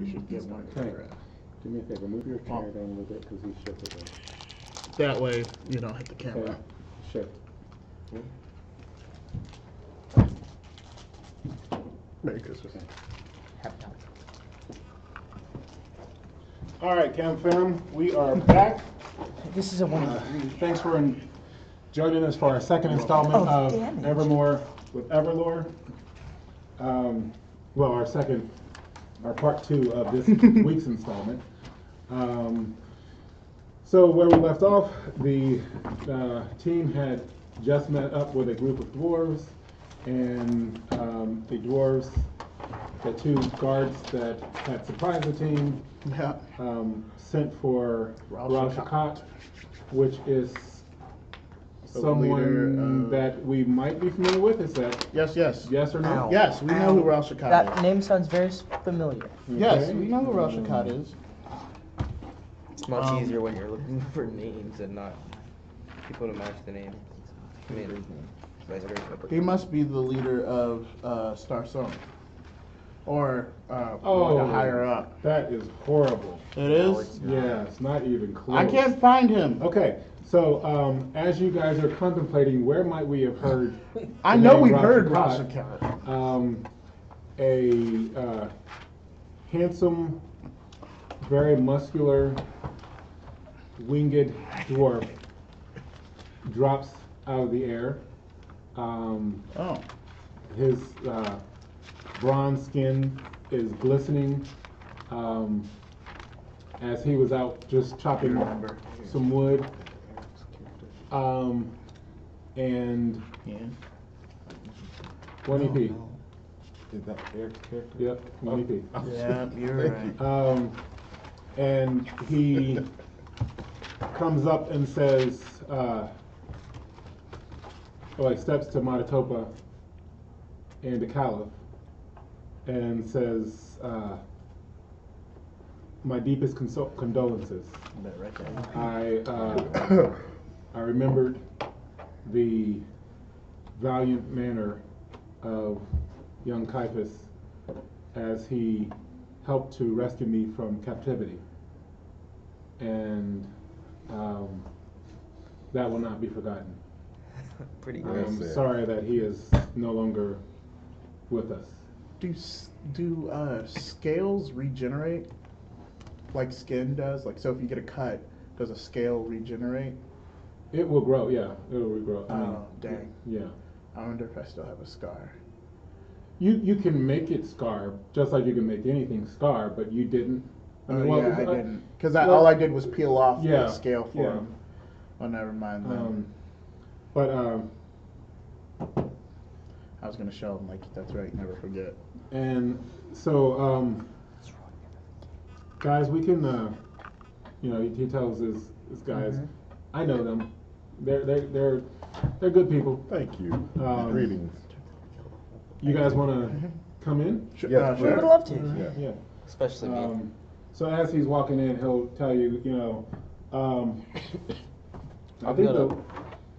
You should get one. Okay. Do me a favor, move your chair down a little bit, because he's shifted. That way you don't hit the Okay, camera. shift. Merry Christmas. All right, Cam Fam, we are back. This is a one. Uh, Thanks for in- joining us for our second installment Oh, of damn. Evermore with Everlore. Um, Well, our second, our part two of this week's installment. Um, So where we left off, the uh, team had just met up with a group of dwarves, and um, the dwarves, the two guards that had surprised the team, Yeah. um, sent for Ral Ral Shakkat. Shakkat, which is someone leader of- that we might be familiar with. Is that Yes, yes. yes or no? Ow. Yes, we know who Ral Shakkat That is. name sounds very familiar. Yes, Okay. we know who Ral Shakkat is. It's much Um, easier when you're looking for names and not people to match the name. I mean. He must be the leader of uh, Star Song. Or uh, Oh, like a higher up. That is horrible. It is? Yeah, it's not even close. I can't find him. Okay, so um, as you guys are contemplating, where might we have heard? I know we've Ral heard Ral Shakkat? Shakkat. um, a uh, handsome, very muscular, winged dwarf drops out of the air. Um, Oh. his uh, bronze skin is glistening um, as he was out just chopping some wood. Um, and Yeah. one EP. Is that Eric's character? Yep, one EP. Yeah, you're right. Um, and he comes up and says, uh, well, he steps to Matatopa and the Kaliff and says, uh, my deepest consol- condolences. That right there. I, uh, I remembered the valiant manner of young Caiaphas as he helped to rescue me from captivity. And um, that will not be forgotten. Pretty I'm Yes, sorry that he is no longer with us. Do do uh, scales regenerate like skin does? Like, so if you get a cut, does a scale regenerate? It will grow, yeah, it will regrow. I mean, Oh, dang. Yeah. I wonder if I still have a scar. You, you can make it scar, just like you can make anything scar, but you didn't. I Oh, well, yeah, I uh, didn't. Because well- all I did was peel off Yeah, the scale for yeah. him. Oh, never mind then. Um, but um, I was gonna show him like that's right, never forget. and so um, guys, we can, uh, you know, he, he tells his, his guys, Mm-hmm. I know them. They're they're they're they're good people. Thank you. Um, Greetings. You guys want to come in? Sh- Yes, uh, please. We would love to. Yeah. Yeah. Especially me. Um, so as he's walking in, he'll tell you, you know, um, I I'm think gonna- the,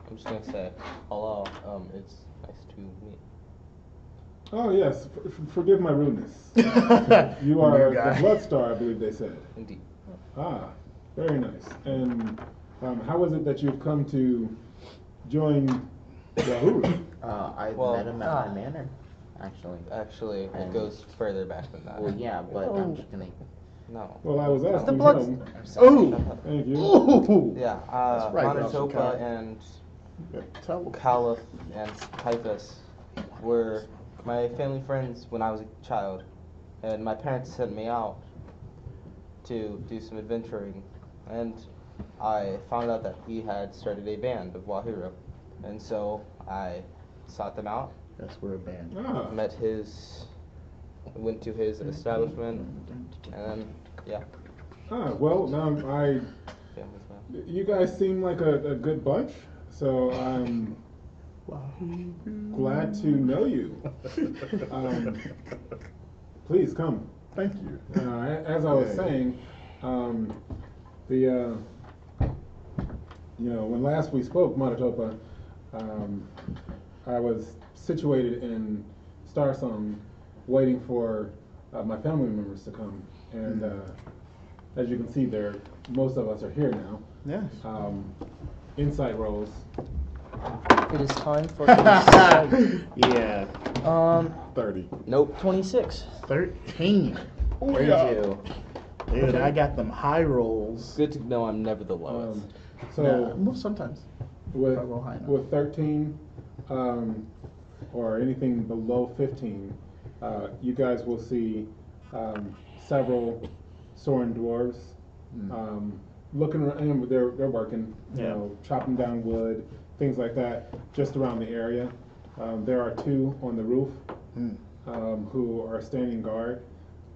I'm just gonna say, hello. Um, it's nice to meet. oh yes, f- f- forgive my rudeness. You are New the Bloodstar, I believe they said. Indeed. Ah, very nice. And um, how is it that you've come to join Yahoo? Uh, I Well- met him at Ah. my manor, actually. Actually, it And- goes further back than that. Well, yeah, but Oh. I'm just gonna. No. Well, I was asking blood- him. Ooh! Thank you. Ooh! Yeah. Uh, That's right, Manitoba Ralph and Yeah, Tell. Kaliff and Caiaphas were my family friends when I was a child, and my parents sent me out to do some adventuring, and I found out that he had started a band of Wahuru, and so I sought them out, That's we're a band. Ah, met his, went to his establishment, and then yeah, ah, well, now I, family's you guys seem like a, a good bunch, so I'm glad to know you. Um, please come. Thank you. Uh, as I was Yeah. saying, um, the uh, you know when last we spoke, Matatopa, um, I was situated in Starsong, waiting for uh, my family members to come. And uh, as you can see, there, most of us are here now. Yes. Um, insight rolls. It is time for insight. yeah. um Thirty. Nope. 26. 13. Thirty-two. Dude, I got them high rolls. Good to know I'm never the lowest. Um, so Yeah, sometimes. with with 13 um, or anything below 15, uh, you guys will see um, several Soren dwarves Mm. um, looking around. And they're they're working, you Yeah. know, chopping down wood, things like that, just around the area. Um, there are two on the roof Mm. um, who are standing guard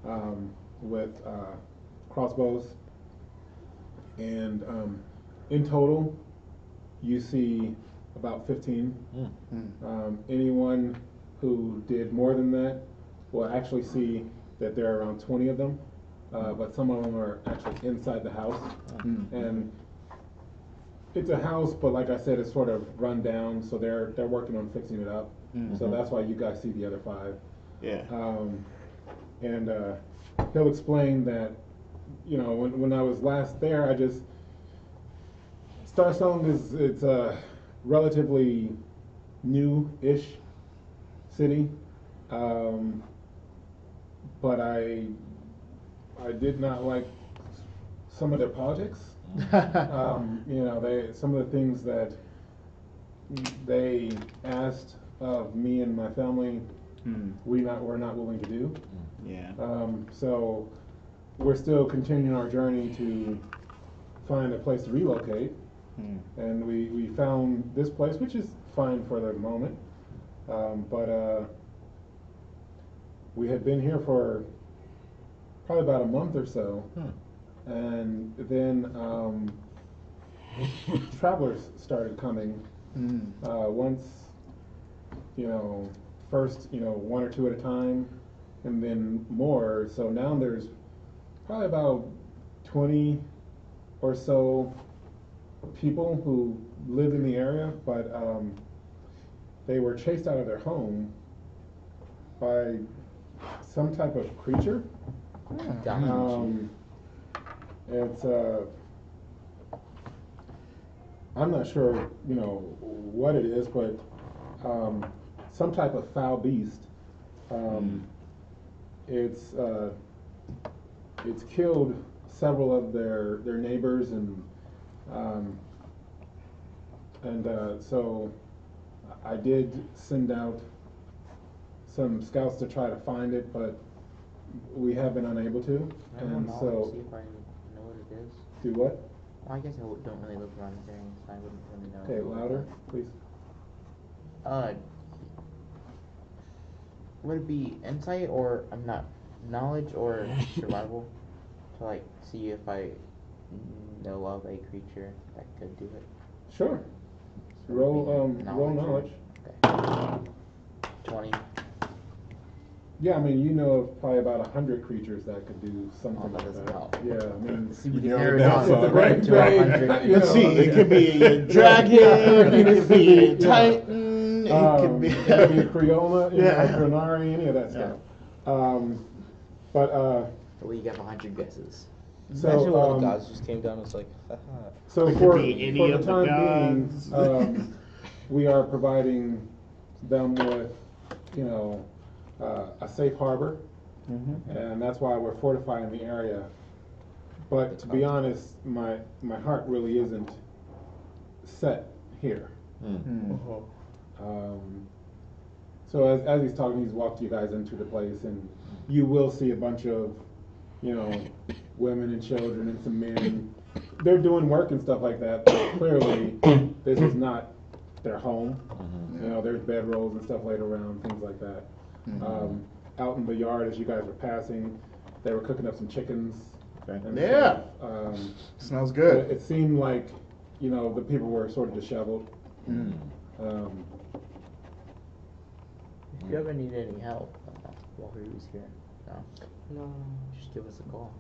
um, with uh, crossbows. And um, in total, you see about 15. Mm. Um, anyone who did more than that will actually see that there are around 20 of them, uh, but some of them are actually inside the house. Mm. And it's a house, but like I said, it's sort of run down, so they're they're working on fixing it up. So Mhm. that's why you guys see the other five. Yeah. Um, and uh, he'll explain that, you know, when, when I was last there, I just Starsong is it's a relatively new-ish city, um, but I I did not like some of their politics. um, you know, they some of the things that they asked of me and my family, Mm. we not were not willing to do. Yeah. Um, so we're still continuing our journey to find a place to relocate, Mm. and we, we found this place, which is fine for the moment. Um, but uh, we had been here for probably about a month or so, Hmm. and then um, travelers started coming Mm. uh, once, you know, first, you know, one or two at a time, and then more. So now there's probably about 20 or so people who live in the area, but um, they were chased out of their home by some type of creature. Damn. Um, it's uh, I'm not sure, you know, what it is, but um, some type of foul beast. Um, It's uh, it's killed several of their their neighbors and um, and uh, so I did send out some scouts to try to find it, but we have been unable to. I don't And know, so, see if I know what it is. do what? Well, I guess I don't really look around this area, so I wouldn't really know. Okay, louder, please. Uh, would it be insight or I'm not knowledge or survival to like see if I know of a creature that could do it? Sure. So Roll, be um, roll knowledge. Okay. Twenty. Yeah, I mean, you know of probably about a hundred creatures that could do something Oh, that like doesn't that. help. Yeah, I mean. See, You can narrow narrow it it down down some, it's a right? to a grade, hundred. you Let's know, see, it could be a dragon, it could be a Yeah. titan, it Um, could be. it could be a Creola, Yeah. know, Granari, any of that stuff. Um, but, uh, So we got a hundred guesses. So, Imagine one of um, the gods just came down and was like, haha. So It for, be any for the of the time gods. being, um, we are providing them with, you know, uh, a safe harbor, Mhm. and that's why we're fortifying the area. But to be honest, my, my heart really isn't set here. Mm. Um, so as, as he's talking, he's walked you guys into the place, and you will see a bunch of, you know, women and children and some men. They're doing work and stuff like that, but clearly this is not their home. You know, there's bedrolls and stuff laid around, things like that. Mhm. Um, out in the yard as you guys were passing, they were cooking up some chickens. Okay. and Yeah. stuff. Um, Smells it, good. it seemed like, you know, the people were sort of disheveled. Mm. Um, If you ever need any help uh, while he was here, no, No. just give us a call.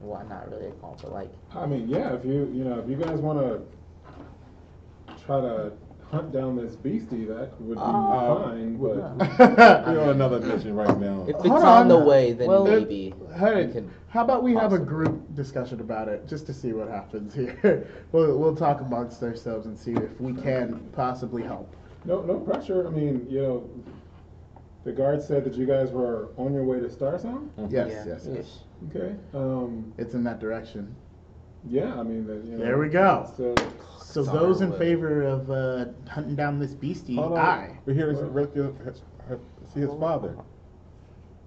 Well, not really a call, but like, I mean, yeah, if you, you know, if you guys wanna try to hunt down this beastie, that would be Uh, fine, well, but. We're on another mission right now. If it's Hold on the way, then Well, maybe Hey, we can. how about we have a group discussion about it, just to see what happens here? we'll, we'll talk amongst ourselves and see if we can possibly help. No, no pressure. I mean, you know, the guard said that you guys were on your way to Starsong. Yes, Yeah. yes, yes. Okay. Um, It's in that direction. yeah, I mean, you know, There we go. So, So It's on those in way. favor of uh, hunting down this beastie, aye. We're here to rescue, see his father.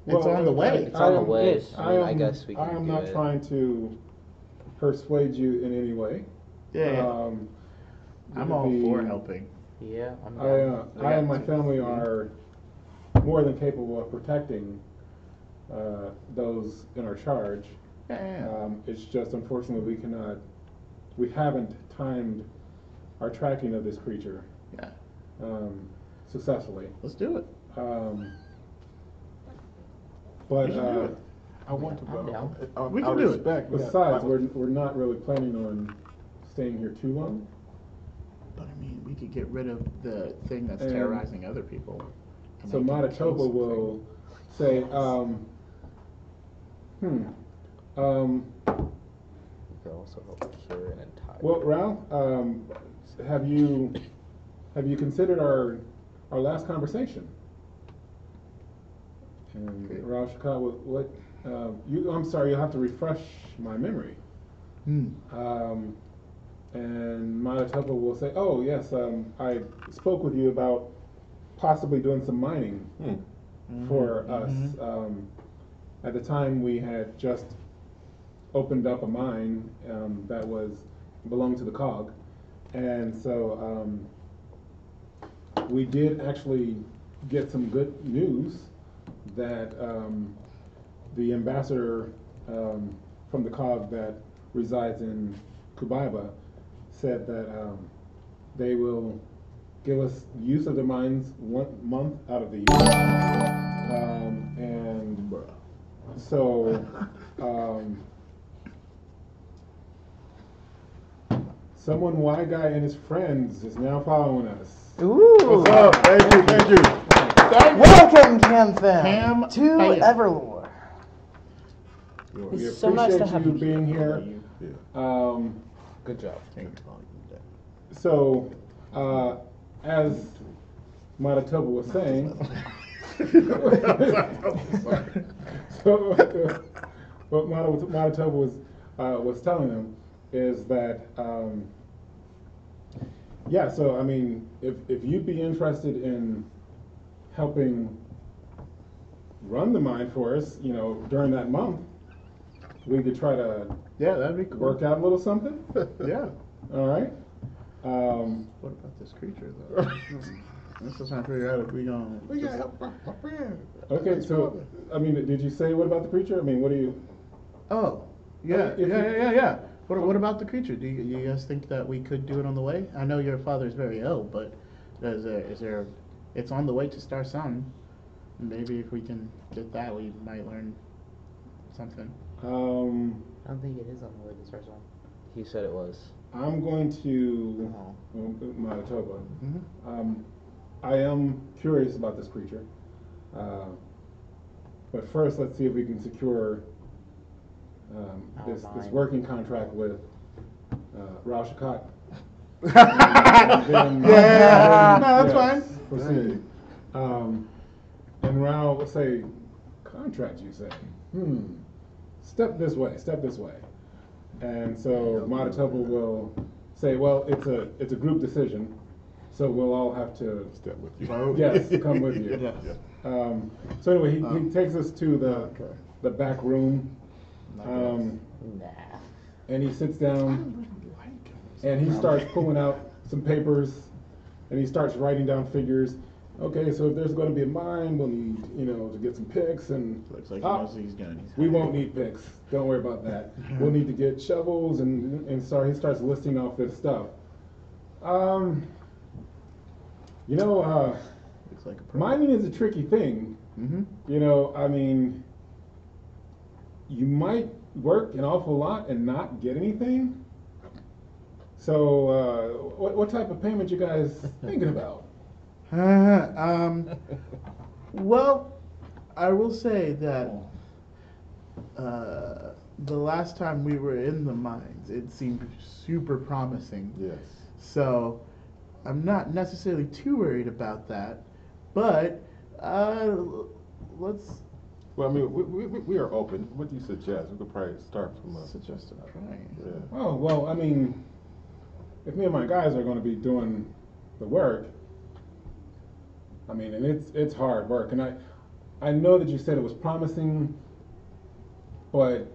It's on the way. It's on the am- way. yes. I, mean, I am- guess we can I am not it. trying to persuade you in any way. Yeah, Um, I'm all the- for helping. Yeah, I'm I, uh, I I and my family are more than capable of protecting uh, those in our charge. Yeah, yeah. Um, it's just unfortunately we cannot, we haven't timed our tracking of this creature yeah. um, successfully. Let's do it. Um, but We can do uh, it. I want to I'm go. down. Uh, We out can do it. respect, we got- besides, we're, we're not really planning on staying here too long. But I mean, we could get rid of the thing that's And- terrorizing other people. and So they can kill Manitoba something. will say, um, hmm, um, We could also help cure an entire. well, Ralph, um, have you, have you considered our, our last conversation? And Ralph Shakal, what, what, uh, you, I'm sorry, you'll have to refresh my memory. Hmm. Um, and Matatopa will say, oh, yes, um, I spoke with you about possibly doing some mining Hmm. for Mhm, us. mhm. Um, at the time, we had just opened up a mine um, that was belonged to the COG, and so um, we did actually get some good news that um, the ambassador um, from the COG that resides in Kubaiba said that um, they will give us use of the mines one month out of the year. Um, and so, um, someone Y guy and his friends is now following us. Ooh. What's up? Thank you, thank you. Welcome, Cam Fam, Cam to Everlore. We It's so nice to appreciate have you you being here. Yeah. Um, Good job. so, uh, as Matatopa was saying, so what Matatopa was uh, was telling them is that um, yeah. So I mean, if if you'd be interested in helping run the mine for us, you know, during that month, we could try to Yeah, that'd be cool. work out a little something. Yeah. All right. Um, What about this creature though? Let's just trying to figure out if we gonna. We gotta help my, my friend. okay. His So, father. I mean, did you say what about the creature? I mean, what do you? Oh, yeah, yeah, yeah, yeah, yeah. What, what about the creature? Do you, you guys think that we could do it on the way? I know your father's very ill, but is there, is there, it's on the way to Starsong. Maybe if we can get that, we might learn something. Um, I don't think it is on the way to Star Zone. He said it was. I'm going to Oh. well, Matatopa. Mm-hmm. Um, I am curious about this creature. Uh, but first, let's see if we can secure um, this, this working contract with uh, Rao Shakat. yeah, no, that's yes, fine. Proceed. Um, and Rao will say, contract, you say? Hmm. Step this way, step this way. And so Matatopa will say, well, it's a, it's a group decision, so we'll all have to, Step with you. Vote. yes, come with you. Yes. Um, so anyway, he, Um, he takes us to the, Okay. the back room, um, Nah. and he sits down and he starts pulling out some papers and he starts writing down figures. Okay, so if there's going to be a mine, we'll need, you know, to get some picks and Looks like he Ah, knows he's gonna need. we won't need picks. Don't worry about that. We'll need to get shovels and and so he starts listing off this stuff. Um, you know, uh, Looks like a mining is a tricky thing. Mm-hmm. You know, I mean, you might work an awful lot and not get anything. So, uh, what, what type of payment you guys thinking about? um, well, I will say that uh, the last time we were in the mines, it seemed super promising. Yes. So I'm not necessarily too worried about that. But uh, let's Well, I mean, we, we, we- we are open. What do you suggest? We could probably start from a, suggest a price. yeah. Oh, well, I mean, if me and my guys are gonna be doing the work, I mean, and it's, it's hard work, and I, I know that you said it was promising, but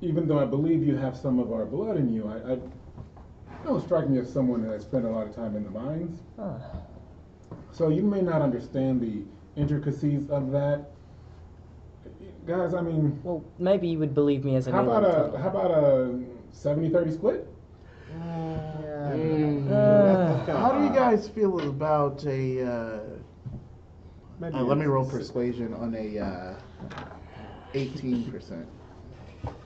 even though I believe you have some of our blood in you, I, I you don't strike me as someone that has spent a lot of time in the mines. So you may not understand the intricacies of that. Guys, I mean, Well, maybe you would believe me as a how about a, one. how about a 70-30 split? Mm. Uh, How do you guys feel about a? Uh, uh, let me roll persuasion on a uh, eighteen percent.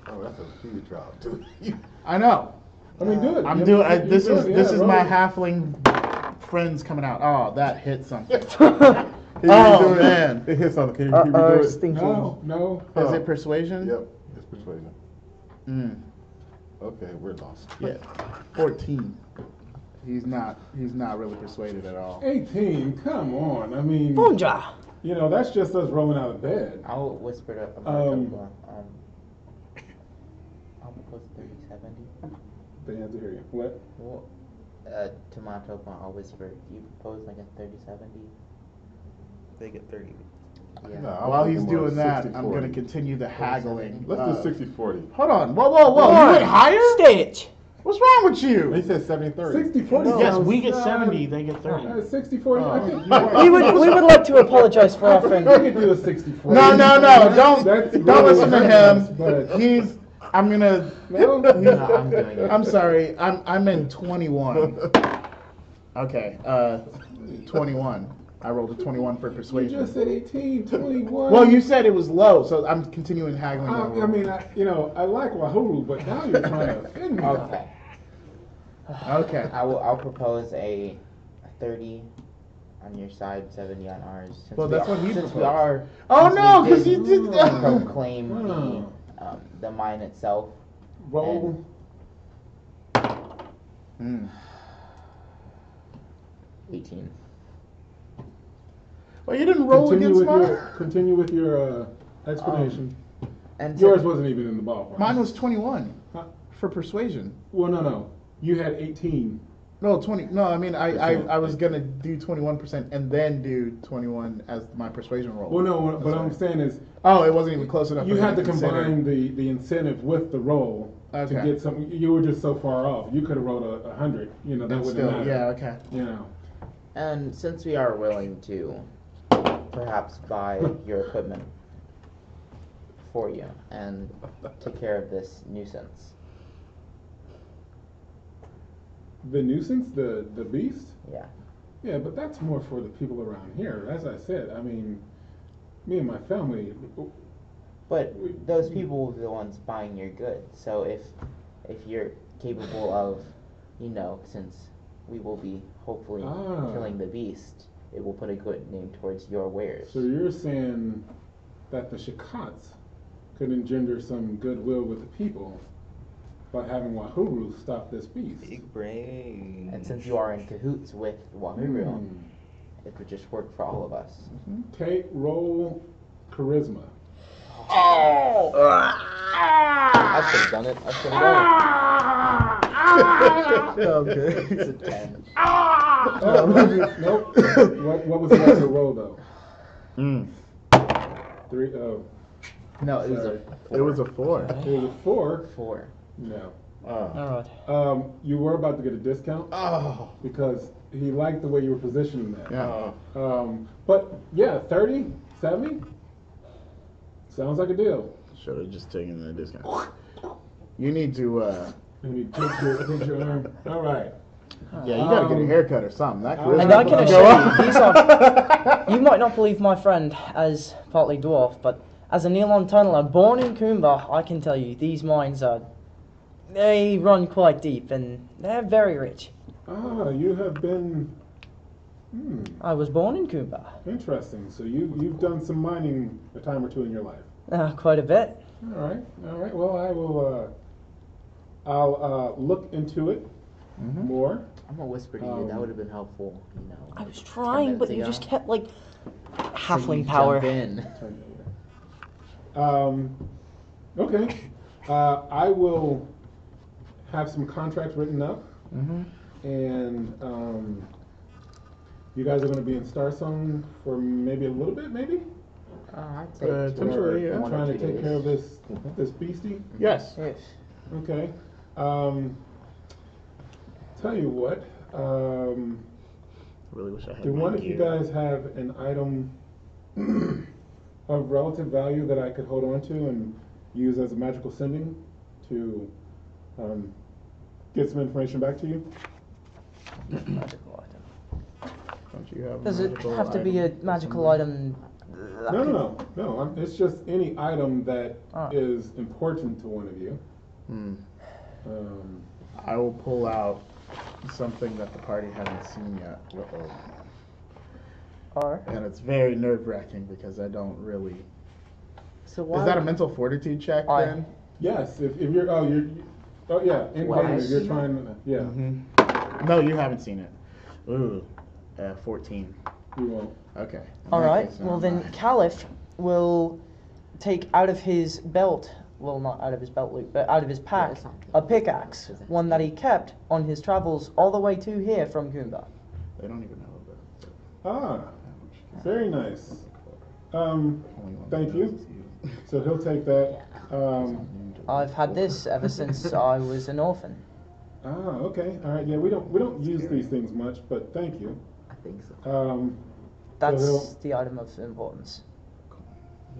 Oh, that's a huge drop, too. I know. I mean, do it. I'm You- doing. I, this is it, this yeah, is roll my it. halfling friends coming out. Oh, that hit something. Oh, do it? man. It hit something. Can you, uh, can you I do was it? thinking. No, no. Is Huh. it persuasion? Yep, it's persuasion. Mm, Okay, we're lost. yeah. Fourteen. He's not. He's not really persuaded at all. 18, come on. I mean, Bonja! you know, that's just us rolling out of bed. I'll whisper to Um, America. Um, I'll propose 30 70. They have to hear you. What? Well, uh, to Matatopa, I'll whisper, you propose like a 30 70? They get 30. Yeah. No, While he's doing that, 60, I'm gonna continue the haggling. Let's Uh, do 60 40. Hold on. Whoa, whoa, whoa! You went higher? Stitch! What's wrong with you? He you? said 70 30. 60 40 Yes, we get uh, seventy. They get thirty. Uh, 60 40. I think We would, we would like to apologize for our We friend. could do a 60 40. No, no, no! Don't That's don't really listen to him. us, but- He's. I'm gonna. No? No, I'm doing it. I'm sorry. I'm I'm in 21. Okay. Uh, 21. I rolled a 21 for persuasion. You persuasion. just said 18, 21. Well, you said it was low, so I'm continuing haggling. I, over. I mean, I, you know, I like Wahoo, but now you're trying to offend me. Okay. Okay. I will, I'll propose a 30 on your side, 70 on ours. Since Well, we that's are, what he Since we proposed. are. Oh since we no, because he did did. proclaim Oh. the, um, the mine itself. Roll. Hmm. 18. Well, you didn't roll continue against with mine. your continue with your uh, explanation. And Yours since- wasn't even in the ballpark. Mine was 21 Huh? for persuasion. Well, no, no. You had 18. No, 20. No, I mean, I, I, I was gonna do 21% and then do 21 as my persuasion roll. Well, no. What, what I'm saying is, Oh, it wasn't even close enough. you had to consider. combine the, the incentive with the roll Okay. to get some. You were just so far off. You could have rolled a, a hundred. You know that wouldn't still, matter. yeah, okay. You know. And since we are willing to perhaps buy your equipment for you and take care of this nuisance. The nuisance, the the beast. Yeah. Yeah, but that's more for the people around here. As I said, I mean, me and my family. But those people will be the ones buying your goods. So if if you're capable of, you know, since we will be hopefully Ah. killing the beast, it will put a good name towards your wares. So you're saying that the Shikats could engender some goodwill with the people by having Wahuru stop this beast. Big brain. And since you are in cahoots with Wahuru, Hmm. It would just work for all of us. Take roll charisma. Oh! I should have done it. I should have done it. okay. It's a 10. Oh, nope. what, what was the actual roll though? Mm. Three. Oh, No, it was Sorry. a It was a four. it was a four. 4. No. Oh. Alright. Um, you were about to get a discount Oh. because he liked the way you were positioning that. Yeah. Um, but yeah, 30, 70? Sounds like a deal. Should have just taken the discount. You need to, uh, And he pinch your, pinch your arm. All right. yeah, you gotta get a Um, haircut or something. That and charisma And I can go assure you, these are. You might not believe my friend as partly dwarf, but as an elon tunneler born in Coomba, I can tell you these mines are they run quite deep and they're very rich. Ah, you have been. Hmm. I was born in Kumba. Interesting. So you you've done some mining a time or two in your life. Uh, quite a bit. All right. All right. Well, I will. Uh, I'll uh, look into it Mhm. more. I'm gonna whisper to you. Um, that would have been helpful. You know. I was trying, but minutes you just kept like So you halfling jump power. in. Um, okay. Uh, I will have some contracts written up, Mm-hmm. And um, you guys are going to be in Star Zone for maybe a little bit, maybe. Uh, I'd say Uh, two potentially, or yeah. one or Trying to two take days. care of this this beastie. Yes. Yes. Okay. Um, tell you what. Um, Really wish I had. do my one of you gear. guys have an item of relative value that I could hold on to and use as a magical sending to um, get some information back to you? Magical item. Don't you have? a Does it have to be a magical item? No, no, no, no. I'm, it's just any item that is Ah. important to one of you. Hmm. Um, I will pull out something that the party hasn't seen yet. Or And it's very nerve wracking because I don't really. So why? Is that a mental fortitude check I- then? yes, if, if you're, oh, you're, oh, yeah, in Well, game, I you're trying, to- yeah, Mm-hmm. No, you haven't seen it. Ooh, uh, 14. you won't. Okay. all In that right. Well then, mind. Kaliff will take out of his belt. Well, not out of his belt loop, but out of his pack, it's not a good. pickaxe, one that he kept on his travels all the way to here from Kumba. They don't even know about it. Ah, very nice. Um, Only one Thank that you. knows is so he'll take that. Um, I've had this ever since I was an orphan. Ah, okay, all right. Yeah, we don't we don't use these things much, but thank you. I think so. Um, That's he'll- the item of importance.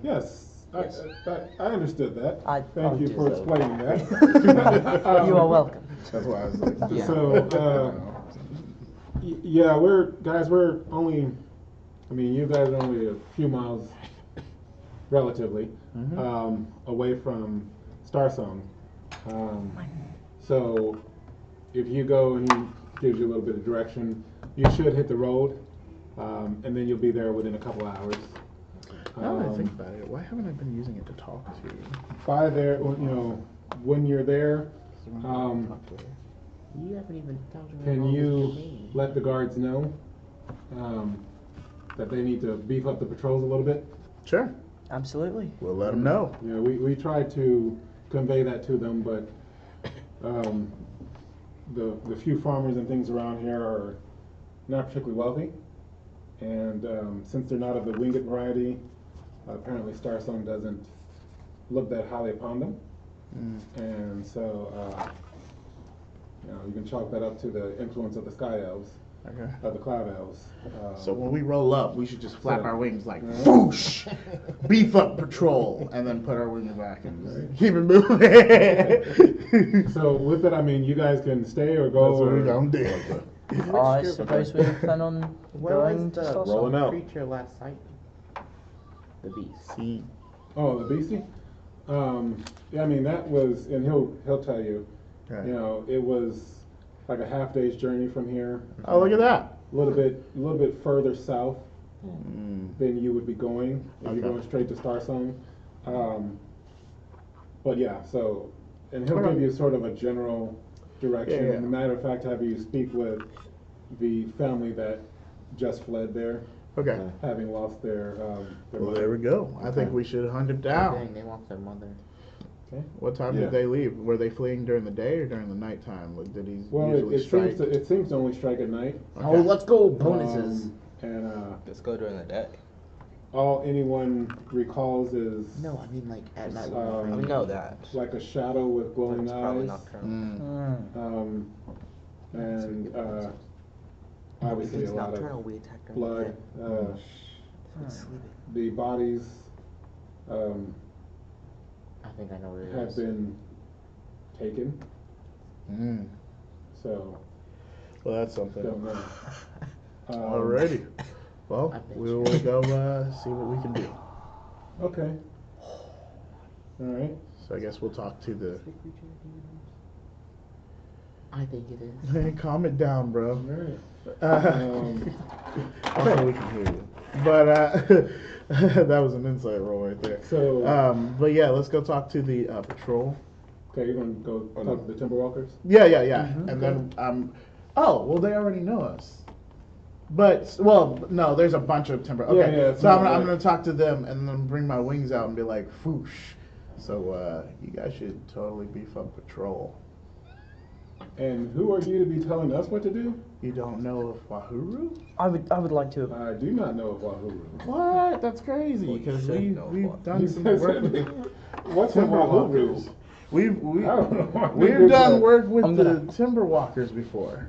yes, I, Yes. I, I understood that. I- thank I'll you do for so. explaining that. Um, you are welcome. That's why I was like, Yeah. So, uh, y- yeah, we're guys. We're only. I mean, you guys are only a few miles, relatively, Mhm. um, away from Star Zone. Um, so, if you go and he gives you a little bit of direction, you should hit the road, um, and then you'll be there within a couple hours. now that I Um, think about it, why haven't I been using it to talk to? You? By there, well, you know, when you're there, Um, You haven't even talked me Can you your let the guards know um, that they need to beef up the patrols a little bit? Sure, Absolutely. we'll let them know. You know, we, we tried to convey that to them, but um, the, the few farmers and things around here are not particularly wealthy. And um, since they're not of the winged variety, apparently Star Song doesn't look that highly upon them. Mm. And so, uh, you know, you can chalk that up to the influence of the Sky Elves, Okay. of the Cloud Elves. Um, So when we roll up, we should just flap So- our wings like Yeah. whoosh, beef up patrol, and then put our wings back and Right. keep it moving. So with it, I mean, you guys can stay or go. That's what or- we gonna do. I suppose we plan on Where going was to the Rolling out. creature last sight? The beast. See, Oh, the beastie. Um, yeah, I mean that was, and he'll he'll tell you. Okay. You know, it was like a half day's journey from here. oh look at that. A little bit, a little bit further south Mm. than you would be going if Okay. you're going straight to Star Zone. Um, but yeah, so, and he'll Okay. give you sort of a general direction. Yeah, yeah. And matter of fact, have you speak with the family that just fled there, Okay. having lost their. Um, their Well, mother. there we go. I think we should hunt him down. Dang, they want their mother. What time Yeah. did they leave? Were they fleeing during the day or during the nighttime? Like, did he Well, it, usually it strike? seems to, it seems to only strike at night. Okay. Oh, let's go bonuses. Um, and uh, Let's go during the day. all anyone recalls is no, I mean like at night. Um, We know that. like a shadow with But glowing it's probably nocturnal. Mm. Um, and uh, obviously it's a lot nocturnal, of we attack blood. the Uh, day. It's the bodies um, I think I know where it have is. been taken, Mm. so Well, that's something. don't know. Um, Alrighty. Well, we you. will go uh, see what we can do. Okay. All right. So I guess we'll talk to the I think it is. Hey, Calm it down, bro. Alright. Uh, Um, also, we can hear you. But uh, that was an insight roll right there. So, Um, but yeah, let's go talk to the uh, patrol. okay, you're gonna go talk to the Timberwalkers? Yeah, yeah, yeah. Mhm. And then um, oh, well, they already know us. But well, no, there's a bunch of timber. Okay, Yeah, yeah, so I'm, not I'm gonna talk to them and then bring my wings out and be like, "Foosh." So uh, you guys should totally beef up patrol. And who are you to be telling us what to do? You don't know of Wahuru? I would I would like to. I do not know of Wahoo. What? That's crazy Well, because should we know we've Wahoo. done some work with What's a timber Wahoo? walkers. We've we, I don't know. what we've done is. work with I'm the gonna- timber walkers before.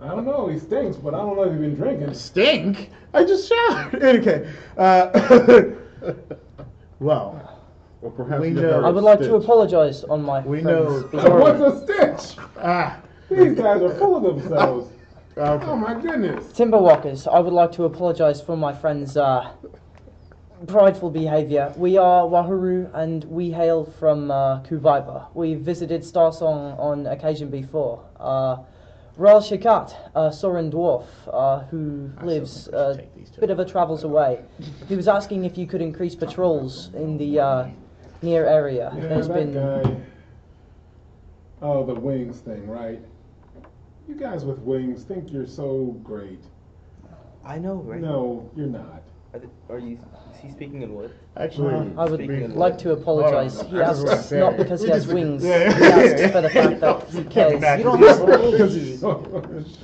I don't know. He stinks, but I don't know if he's been drinking. Stink? I just showered. okay. Uh, well, Well, perhaps We know- I would like to apologise on my We friend's know- What's a stench? ah, These guys are full of themselves. Okay. Oh my goodness. Timberwalkers, I would like to apologise for my friend's uh, prideful behaviour. We are Wahuru and we hail from uh, Kuvaiba. We visited Starsong on occasion before. Uh, Ral Shakat, a Soren dwarf uh, who I lives think we should a take bit of a travels away. He was asking if you could increase patrols in the uh, near area. Yeah, There's that been guy. Oh, the wings thing, right? You guys with wings think you're so great. I know, right? No, you're not. Are, th- are you? Is he speaking in wood? Actually, I would Speaking in like wood. to apologise. Hold on, He I just wanna asks say- not because he has we wings. just- yeah, He yeah, asks yeah. for the fact that he Can't cares. You don't have wings.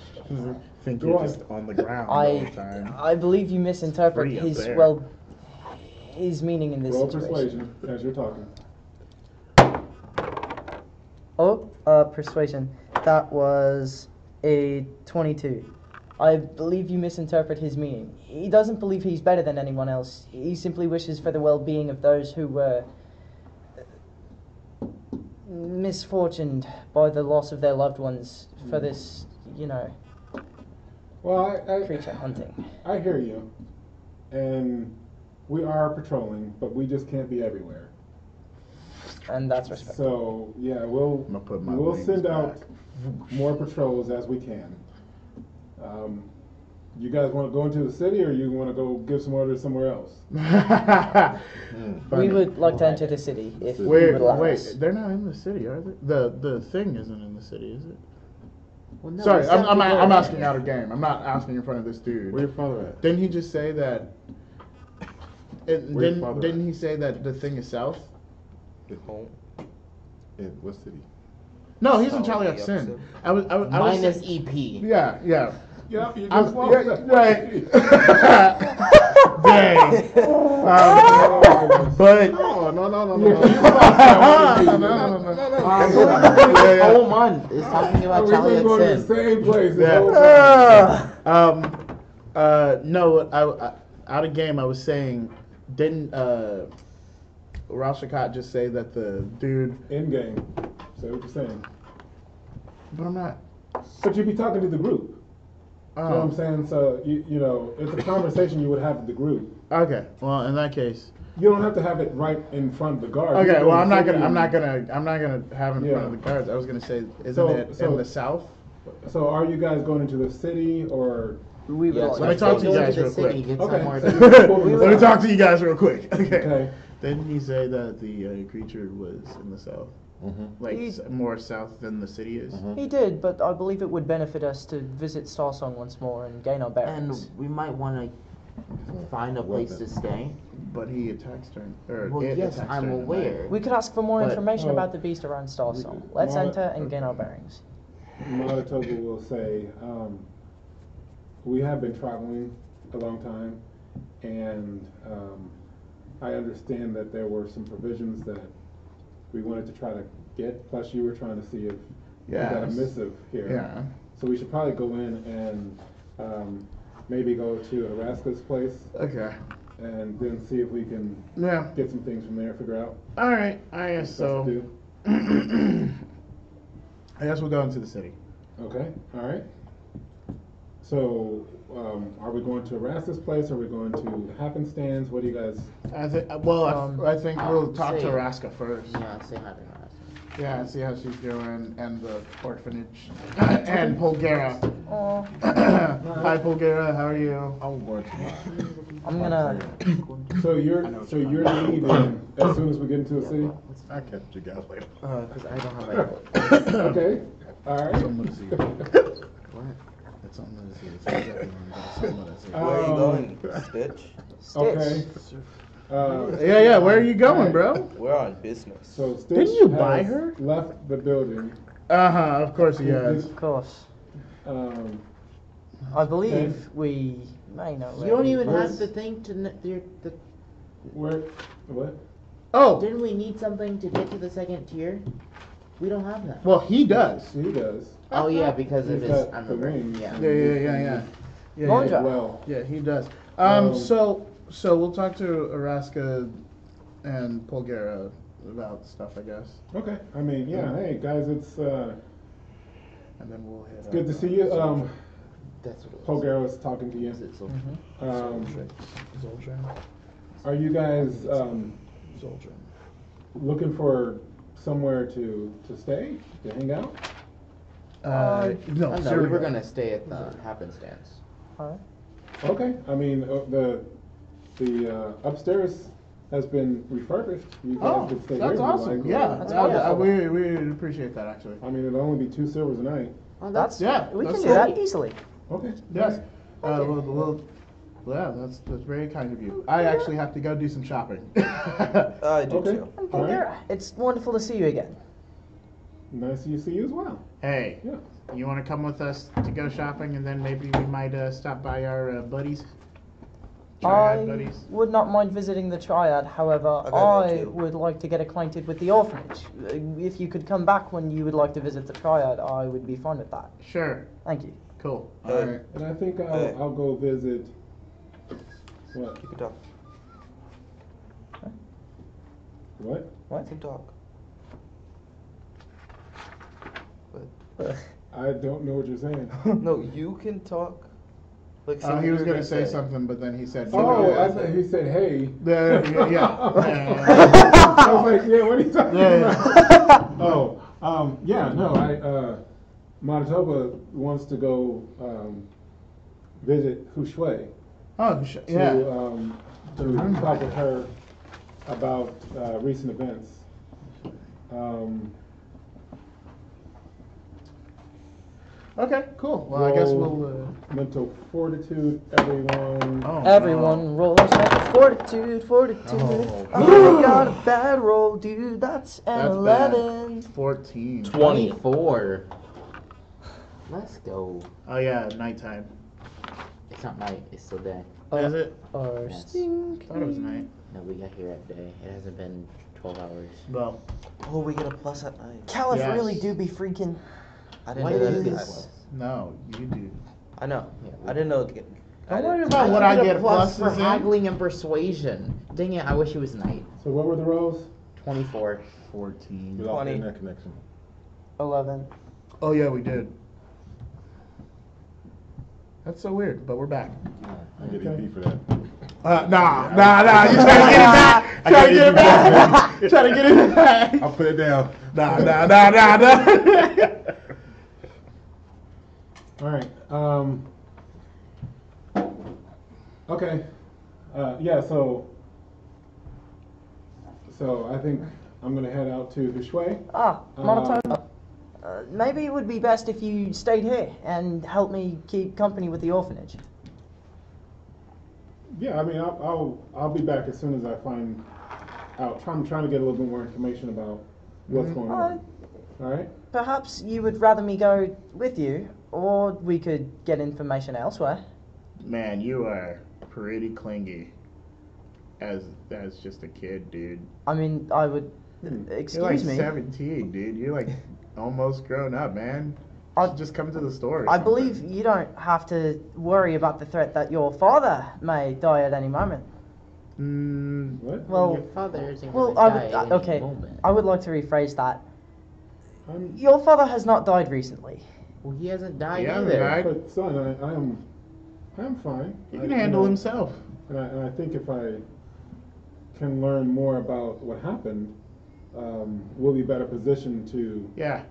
think you're on. just on the ground all the I time. I believe you misinterpret Free up his there. well his meaning in this Roll situation. persuasion as you're talking. Oh, uh, persuasion. That was a twenty-two. I believe you misinterpret his meaning. He doesn't believe he's better than anyone else. He simply wishes for the well-being of those who were misfortuned by the loss of their loved ones for Hmm. this, you know, Well, I, creature hunting. I, I hear you. And we are patrolling, but we just can't be everywhere. And that's respectable. So, yeah, we'll, I'm gonna put my we'll wings send out back. More patrols as we can. Um, you guys want to go into the city, or you want to go give some orders somewhere else? We would like to enter the city if you Wait, would allow wait, us. they're not in the city, are they? The the thing isn't in the city, is it? Well, no, Sorry, I'm, I'm, people I'm asking out of game. I'm not asking in front of this dude. Where your father at? Didn't he just say that? It, Where your didn't father didn't he say that the thing is south? Home. In what city? No, he's in Chaluk'Sen. I was I, was- I was Minus saying- EP. Yeah, yeah. Yep, you I'm, just lost yeah, that. right. Dang. Um, but no, no, no, no. no, no. no, no, no, no. The yeah. whole month is talking about We've Charlie been going to the X Sin. same place. this Yeah. whole time. Um, uh, no, I, I, out of game, I was saying, didn't uh, Ral Shakat just say that the dude? In game. Say what you're saying. But I'm not. But you'd be talking to the group. You know what I'm Oh, saying? So, you, you know, it's a conversation you would have with the group. okay. Well, in that case, You don't have to have it right in front of the guard. Okay. Well, I'm not gonna. I'm not gonna. I'm not gonna have it in front of the guards. I was gonna say, isn't So- it so- in the south? So, are you guys going into the city or? We would Yeah, like Let me to. talk to you guys real city, quick. Okay. somewhere to Let me talk to you guys real quick. Okay. Okay. Didn't he say that the uh, creature was in the south, Mm-hmm. like He- s- more south than the city is? He did, but I believe it would benefit us to visit Starsong once more and gain our bearings. And bearings. we might want to find a place to stay. But he attacks during. Or Well, it yes, attacks I'm during the night. aware. We could ask for more But- information Oh. about the beast around Starsong. Let's Well, enter and gain our bearings. Matatopa will say, um, we have been traveling a long time, and um, I understand that there were some provisions that we wanted to try to get. Plus, you were trying to see if you got a missive here. Yeah. So we should probably go in and um, maybe go to Araska's place Okay. and then see if we can Yeah. get some things from there. Figure out. All right. I guess so. do. I guess we'll go into the city. Okay, all right. So, um, are we going to Erastus place? Are we going to Happenstance? What do you guys? I think. Well, I- Um, I think we'll talk to say- Raska first. Yeah, say hi to us. Yeah, see how she's doing, and the orphanage, and Polgara. Oh, Hi, Polgara. How are you? I'm going to. I'm gonna. So you're, so you're leaving as soon as we get into the city? I catch you guys later. Because I don't have my. Okay, alright. It's on the Z. It's exactly on the Z. Where are you Um, going, Stitch? Okay. Uh, Yeah, yeah. Where are you going, bro? We're on business. So Stitch Didn't you buy has her? Left the building. Uh huh. Of course he has. Of course. Um, I believe Okay. we may know. You don't even have the thing to. n- your- the- where, what? Oh, Didn't we need something to get to the second tier? We don't have that. well, he does. He does. Oh yeah, because of He's his. got I the remember. wings. Yeah. Yeah, yeah, yeah, yeah. Yeah, Laundry. yeah, Well, yeah, he does. Um, Um, so, so we'll talk to Araska and Polgara about stuff, I guess, okay. I mean, yeah, hey, guys, it's, uh, and then we'll hit. good to uh, see you. Um, That's what it was. Polgar was talking to you. Is it so? Mhm. Um, Zoldran. are you guys, um, Zoldran. looking for somewhere to, to stay, to hang out? Uh, no, Oh, no, we Syria. were gonna stay at the happenstance. Alright. Okay, I mean, uh, the, the uh, upstairs has been refurbished. You guys Oh, could stay that's here awesome. like. Yeah, That's I- I- wonderful. we we appreciate that actually. I mean, it'll only be two silvers a night. Oh, That's Yeah, We can that's do that easily. Okay. Yes. Uh, we'll, we'll, yeah, that's that's very kind of you. I actually have to go do some shopping. I do Okay. too. And All right. It's wonderful to see you again. Nice to see you as well. hey, Yeah. you want to come with us to go shopping, and then maybe we might uh, stop by our uh, buddies. Triad I buddies. would not mind visiting the Triad, however, I I would like to get acquainted with the orphanage. Uh, If you could come back when you would like to visit the Triad, I would be fine with that. Sure. Thank you. Cool. Uh, All right. And I think I'll, Hey. I'll go visit. What? You can talk. What? You can talk. I don't know what you're saying. No, you can talk. Like Uh, he was gonna say something, but then he said. Oh, yeah. I thought he said, "Hey." Yeah, yeah, yeah. I was like, "Yeah, what are you talking Yeah, about?" oh, um, yeah, no, I uh, Matatopa wants to go um, visit Hushui Oh, sh- to yeah. um, to talk with her about uh, recent events. Um, Okay, cool. Well, I guess we'll. Uh, mental fortitude, everyone. oh, Everyone rolls like fortitude, fortitude. Oh. I got a bad roll, dude. That's an That's 11. no. Fourteen. Twenty-four. Let's go. Oh yeah, nighttime. It's not night. It's still day. Oh, Is it? Or Yes. stink. I thought it was night. No, we got here at day. It hasn't been twelve hours. Well, Oh, we get a plus at night. Kaliff Yes. really do be freaking. I didn't Why know do that. you get I- no, you do. I know. Yeah, I didn't know. Get, I Don't worry didn't- about what I get get a plus for pluses in. haggling and persuasion. Dang it! I wish it was night. So what were the rolls? Twenty-four. Fourteen. We lost Twenty. internet connection. 11. Oh yeah, we did. That's so weird, but we're back. I get Okay. EP for that. Uh, nah, nah, nah. You trying to get it back? I Trying to get it back? get Trying to get it back? I'll put it down. Nah, nah, nah, nah, nah. All right. Um, okay. Uh, yeah. So. So I think I'm gonna head out to Hushui. Ah, Um, Matatopa. Uh, maybe it would be best if you stayed here and helped me keep company with the orphanage. Yeah. I mean, I'll, I'll I'll be back as soon as I find out. I'm trying to get a little bit more information about what's Mhm. going Uh, on. All right. perhaps you would rather me go with you, or we could get information elsewhere. Man, you are pretty clingy. As as just a kid, dude. I mean, I would. Excuse You're like me. 17, dude. You're like almost grown up, man. I- just come to the store. or I something. believe you don't have to worry about the threat that your father may die at any moment. Mm, What? Well, Your father isn't well, gonna I die would, at uh, any okay. moment. I would like to rephrase that. I'm, Your father has not died recently. Well, he hasn't died He hasn't either. died. but son, I, I am I am fine. he I- can you handle know, himself. And I, and I think if I can learn more about what happened, um, we'll be better positioned to Yeah.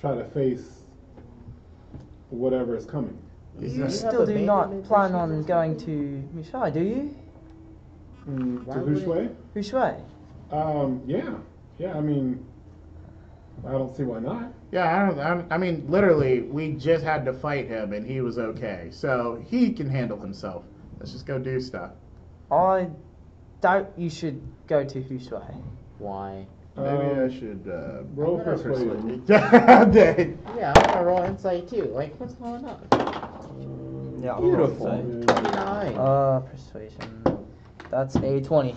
try to face whatever is coming. Is You still do not plan on going to Hushui, do you? Mm, Why to would it- Hushui? Hushui? Um, yeah, yeah. I mean, I don't see why not. Yeah, I don't, I don't. I mean, literally, we just had to fight him, and he was okay, so he can handle himself. Let's just go do stuff. I doubt you should go to Hushui. Why? Maybe Um, I should uh, roll I'm persuasion. Yeah, I'm gonna roll insight too. Like, what's going on? Yeah, Beautiful. roll insight. Twenty-nine. Uh, persuasion. That's a 20.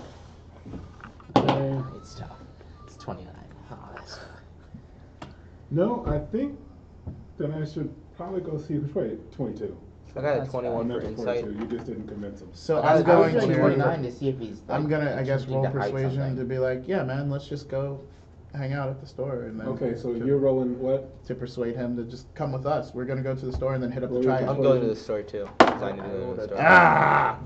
Okay. it's tough. It's twenty-nine. Oh, that's No, I think then I should probably go see Hushui. Twenty-two. I got a That's 21 for Another insight. 42. You just didn't convince him. So I was, I'm I going was to. twenty-nine to see if he's. Like, I'm gonna, I guess, attempting roll to hide persuasion something. to be like, yeah, man, let's just go hang out at the store, and then Okay, so to, you're rolling what? to persuade him to just come with us. We're gonna go to the store and then hit up the Roll your triad. I'm going to the store too. 'cause I need to go to the store. Ah,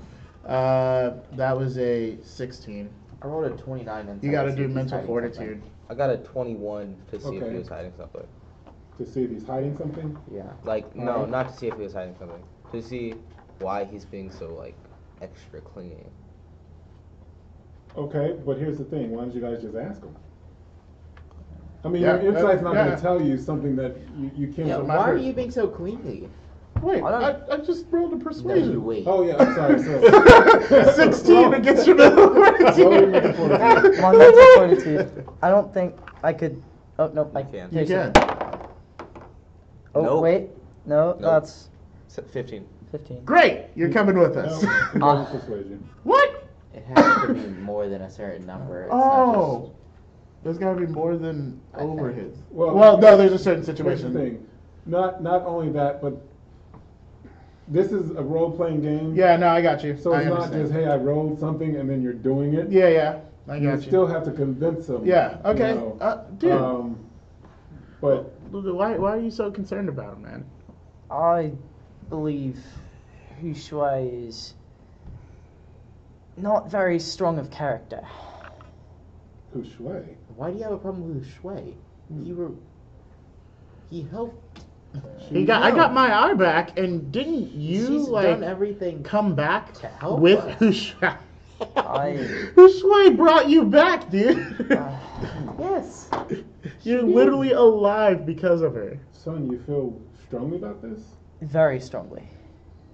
uh, that was a 16. I rolled a twenty-nine. Inside You got to do mental fortitude. I got a 21 to see if Okay. he was hiding something. To see if he's hiding something? something. Yeah. Like, no, Alright. not to see if he was hiding something. To see why he's being so, like, extra clingy. Okay, but here's the thing. Why don't you guys just ask him? I mean, Yeah, your insight's not yeah. going to tell you something that you, you can't. Yeah. So Why are you being so cleanly? Wait, I I, don't- I just rolled a No, you persuasion. wait. Oh yeah, I'm sorry. So 16 against your mental Roll your mental fortitude. fortitude. My mental fortitude. I don't think I could. Oh, no. I can. You can. Oh, Nope. wait. No, that's S- 15. 15. Great, you're coming with us. No, roll persuasion. what? It has to be more than a certain number. It's Oh, there's got to be more than I overheads. Well, Well, no, there's a certain Here's the situation. thing. Not not only that, but this is a role playing game. Yeah, no, I got you. So I it's not just hey, I rolled something and then you're doing it. Yeah, yeah, I got you. You still have to convince them. yeah, you okay. know. Uh, dude, Um, but why, why are you so concerned about him, man? I believe Hushui is not very strong of character. Hushui. Why do you have a problem with Shui? You were. He helped. He got, I got my eye back, and didn't you She's like done everything. come back to help with us. Hushui? I- Hushui brought you back, dude. Uh, Yes. You're she did. literally alive because of her. Son, you feel strongly about this? very strongly.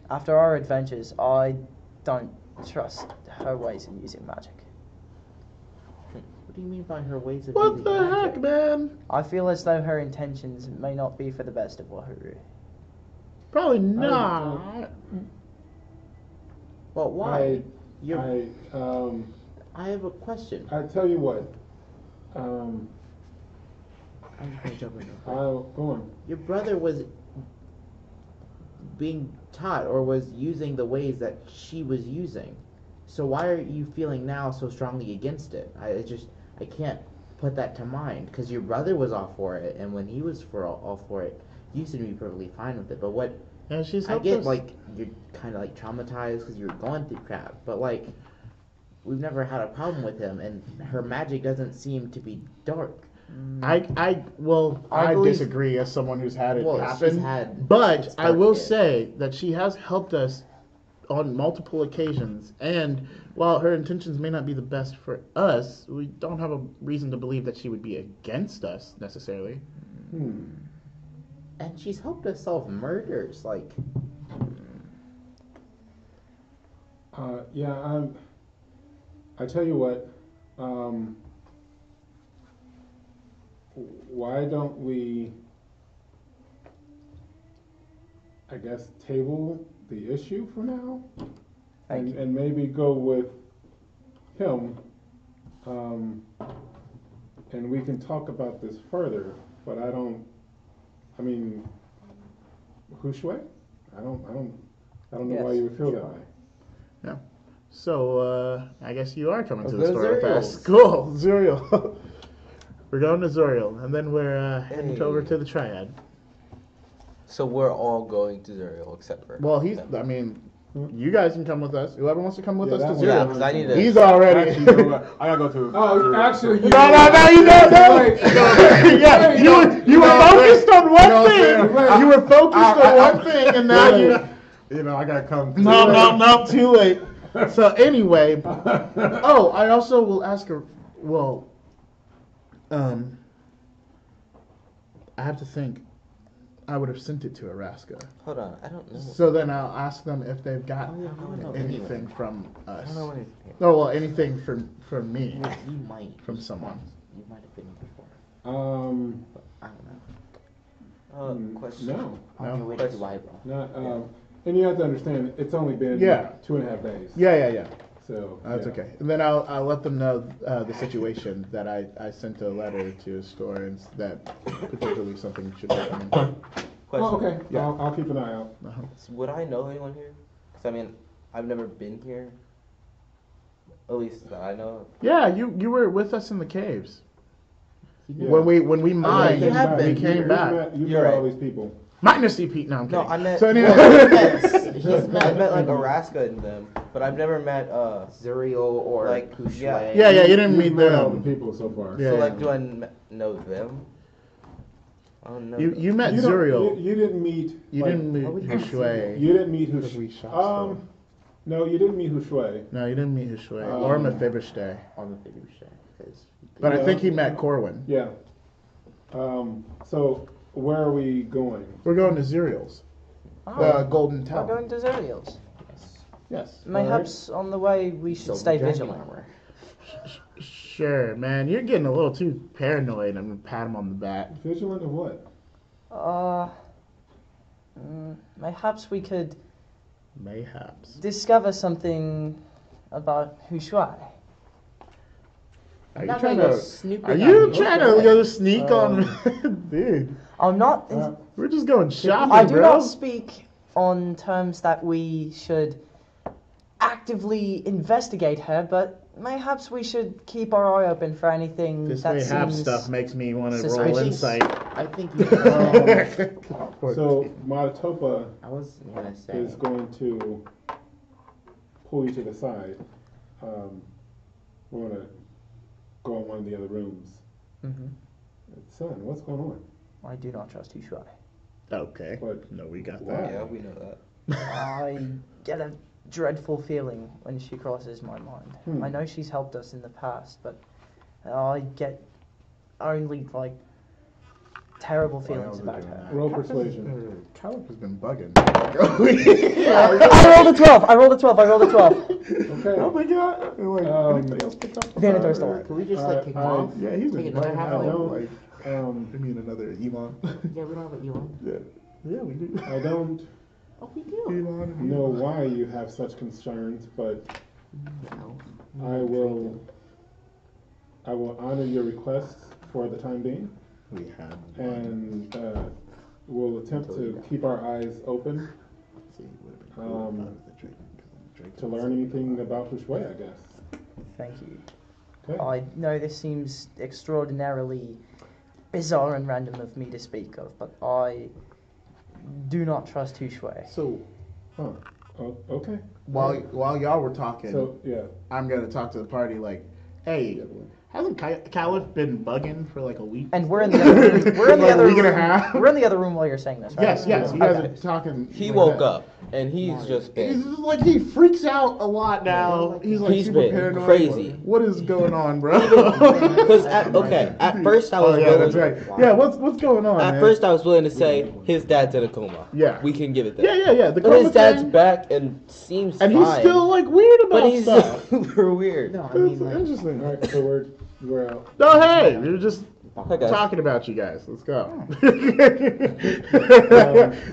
After our adventures, I don't trust her ways of using magic. What do you mean by her ways of What the magic? heck, man? I feel as though her intentions may not be for the best of Wahuru. Probably not. But why? I, You're, I, I, um, have a question. I tell you what. Um, I'm just gonna jump in. real. I'll go on. Your brother was being taught or was using the ways that she was using. So why are you feeling now so strongly against it? I it just I can't put that to mind because your brother was all for it, and when he was for all, all for it, you seemed to be perfectly fine with it. But what Yeah, she's I get us. like you're kind of like traumatized because you were going through crap, but like we've never had a problem with him, and her magic doesn't seem to be dark. Mm. I, I, well, I I, believe- disagree as someone who's had it Well, she's happen. had but I will started. say that she has helped us on multiple occasions, and while her intentions may not be the best for us, we don't have a reason to believe that she would be against us necessarily. Hmm. And she's helped us solve murders. Like Uh, yeah, I'm. I tell you what. Um, why don't we? I guess table the issue for now, Thank and, you. and maybe go with him. Um, and we can talk about this further, but I don't. I mean, Hushui? I don't. I don't. I don't know why you would feel that sure. way. So uh, I guess you are coming Let's to the go store with us. Cool, Zuriel. we're going to Zuriel, and then we're uh, heading over to the Triad. So we're all going to Zuriel except for. Well, he's. them. I mean, You guys can come with us. Whoever wants to come with Yeah, us to that zero. Yeah, because I need to. He's already. Actually, you know what? I gotta go to. Oh, actually, you No, no, no, you don't know. yeah, you were you were know what I'm focused on You know one thing. saying? You were focused I- on I- one thing, and now you. You know, I gotta come. No, no, no, too late. So anyway, oh, I also will ask her. Well, um, I have to think. I would have sent it to Araska. Hold on, I don't know. So then I'll ask them if they've got Oh, yeah, I don't know anything from I us. don't know what it Oh well, anything from from me, You, you might. from someone. You might have been before. Um, But I don't know. Uh, mm, question. no, On No? your way to Dubai, bro. not, um, and you have to understand, it's only been Yeah. two and a half days. Yeah, yeah, yeah. So. That's yeah. okay. And then I'll I'll let them know uh, the situation that I, I sent a letter to a store and s- that potentially something should be coming. Question. Oh, okay, Yeah. I'll, I'll keep an eye out. Uh-huh. Would I know anyone here? Because I mean, I've never been here. At least that I know. of. Yeah, you you were with us in the caves Yeah. when we when we Oh, yeah, mined. you have back. been. we came You've back. met- You've You're met all right. these people. Minus you, Pete. No, I'm No, kidding. I met. So anyway, Well, he's He's met, I met like met Araska and them, but I've never met. uh Zuriel or Like, Hushui. yeah. yeah, yeah, you didn't meet met all the them. people so far. Yeah. So like, do I know them? I don't know. You them. you met You Zuriel. You, you didn't meet. You like, didn't meet Oh, we didn't see Hushui. You didn't meet Because we Hush. Um, no, you didn't meet Hushui. No, you didn't meet Hushui or Um, Mephibosheth. On the figure share. Because But I think he met Corwin. Yeah. Um, so where are we going? We're going to Zuriel's. Oh, The Golden we're going to Zuriel's. Yes. Mayhaps on the way we should Silver stay vigilant. armor. Sure, man. You're getting a little too paranoid. I'm gonna pat him on the back. Vigilant of what? Uh, mm, mayhaps we could Mayhaps. discover something about Hushui. Are you not trying gonna go to? snooping Are on you you. trying to go sneak on, dude? I'm not. Uh, We're just going shopping, I do bro. not speak on terms that we should actively investigate her, but mayhaps we should keep our eye open for anything This that mayhap seems. stuff makes me want to roll suspicious. insight. I think you know. so Matatopa I was gonna say. is going to pull you to the side. Um, we're gonna go in one of the other rooms. Mhm. Son, what's going on? I do not trust Hushui. okay. What? No, we got that. Yeah, we know that. I get a dreadful feeling when she crosses my mind. Hmm. I know she's helped us in the past, but I get only like terrible feelings about her. Roll persuasion. Caleb has been bugging. I rolled a twelve. I rolled a twelve. I rolled a twelve. Okay. oh my god! Like, Um, anybody else pick up the Vanador's still alive. Can we just I- like kick him I- off? Yeah, he's Take been another bugging half out. hour? Like, Um, I mean, another Elon. Yeah, we don't have an Elon. yeah, yeah, we do. I don't Oh, we do. Elon and know why you have such concerns, but No. I will. I will honor your request for the time being, We had and uh, we'll attempt to keep our eyes open See, it would have been cool Um, if I was the Drake, 'cause Drake to was- learn anything about Hushui, I guess. Thank you. Okay. I know this seems extraordinarily bizarre and random of me to speak of, but I do not trust Hushui. So Huh. Oh, okay. while while y'all were talking, So yeah. I'm gonna talk to the party like, hey, hasn't Ca- Kaliff been bugging for like a week? And we're in the other room. We're in the Like a other week and a room. half? We're in the other room while you're saying this, right? Yes, yes. You guys Okay. are talking. He like woke that. up and he's just He's been. just like he freaks out a lot now. He's like He's super been paranoid. crazy. What is going on, bro? Because at okay, at first I oh, was oh yeah, willing. that's right. Yeah, what's what's going on? At man? first I was willing to say his dad's in a coma. Yeah. we can give it that. yeah, yeah, yeah. The But his coma dad's thing, back and seems and fine. he's still like weird about but he's stuff. super weird. No, I It's mean like. interesting. All right. So we're we're. Oh hey, we were just Hi, talking about you guys. Let's go. Oh.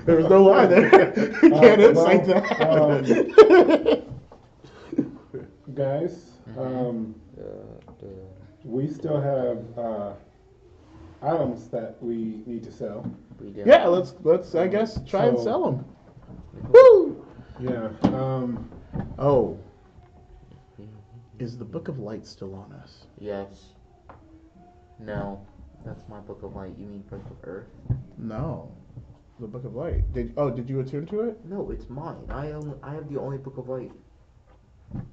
there was no lie there. You can't Uh, insight well, that. Guys, um, Uh, uh, we still have uh, items that we need to sell. We yeah, let's let's I guess try and sell them. Woo! Yeah. Um, Oh, is the Book of Light still on us? Yes. No. That's my book of light. You mean book of earth? No. The Book of Light. Did oh did you attune to it? No, it's mine. I only, I have the only book of light.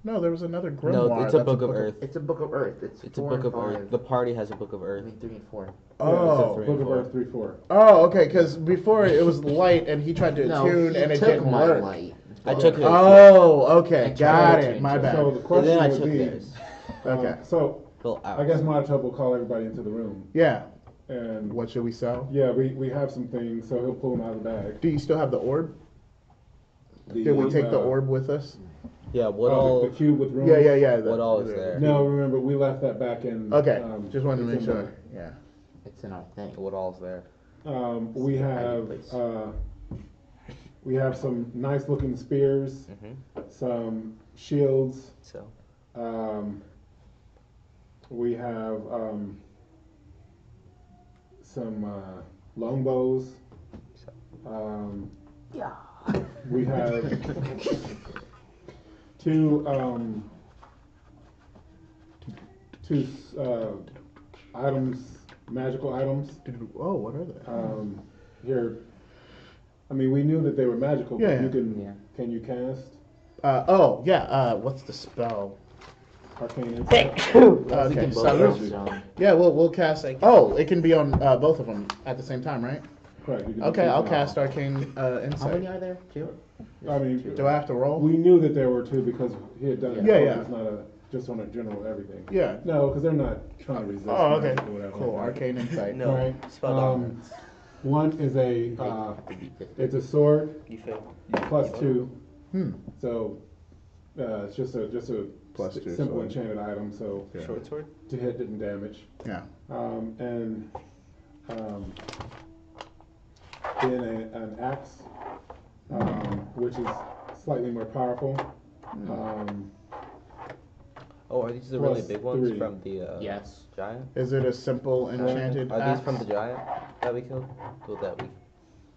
No, there was another grimoire. No, it's a that's book of Earth. It's a book of earth. It's, It's a book and of five. Earth. The party has a book of I Earth. mean three and four. Oh. three Book of four. Earth three four. Oh, okay. Because before it was light, and he tried to No, attune, he and it took didn't my work. light. I took his. Oh, okay. Got it. My bad. So the And question then I would took be, theirs. Okay. um, so Well, I guess Monotop will call everybody into the room, Yeah. and What should we sell? yeah, we, we have some things, so he'll pull them out of the bag. Do you still have the orb? The, Did we take the uh, orb with us? Yeah. What oh, all? the, the cube with rooms? Yeah, yeah, yeah. the- What all is there? No, remember we left that back in. Okay. um, Just wanted to make it's in sure. Yeah. It's in our thing. What all's there? Um, we It's hiding have, place. uh, we have some nice looking spears, Mm-hmm. some shields, So. um, we have, um, some, uh, longbows. Um, Yeah. we have two, um, two, uh, items, magical items. Oh, what are they? Um, here, I mean, we knew that they were magical, Yeah, but yeah. you can, Yeah. can you cast Uh, oh, yeah. Uh, what's the spell? arcane insight? we Okay. can both So, yeah, we'll we'll cast. Oh, it can be on uh, both of them at the same time, right? Correct. Okay, I'll one. cast arcane uh, How many insight. are there? Two. I mean, Do I have to roll? we knew that there were two because he had done it. Yeah, before, yeah. It's not a, just on a general everything. Yeah. No, because they're not trying to resist. Oh, okay. or whatever Cool. Arcane insight. No. Alright, Spell um, dominance. One is a, uh, it's a sword You fail. plus two, Hmm. so, uh, it's just a, just a Plus s- two, simple so- enchanted item, so Yeah. Short sword. to hit didn't damage. Yeah. um, and um, then a, an axe, um, which is slightly more powerful. Um, Oh, are these the really Plus big ones three. from the uh, Yes. giant? Is it a simple enchanted Are axe? these from the giant that we killed? Well, that we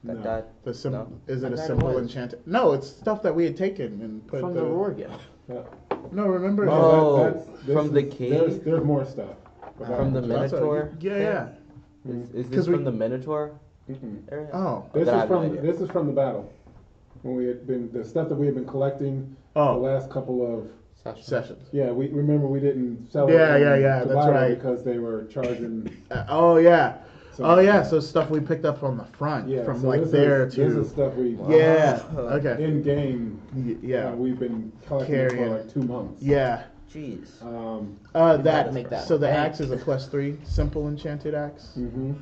that No. died. The sim- No. Is I it a thought it simple was. enchanted? No, it's stuff that we had taken and put From the. the Rorgan. yeah. No, remember? No, Oh, that- that's- this from the is- There's, cave? there's more stuff. but From the That's a- Minotaur. Yeah, thing? yeah. Is, is 'Cause this we- from the Minotaur Mm-mm. area? Oh. This Then I is have no from idea. this is from the battle when we had been the stuff that we had been collecting oh. the Oh. last couple of Session. Sessions. yeah we remember we didn't sell it Yeah, yeah, yeah, that's right. because they were charging Uh, oh yeah. So- oh yeah. So stuff we picked up from the front, yeah from so like this there is, to. this is stuff we Yeah. Wow. Okay. in game Yeah. Uh, we've been collecting Carrying. for like two months. Yeah. Jeez. Um, Uh, that, make that So the bank. axe is a plus three, simple enchanted axe. Mm-hmm.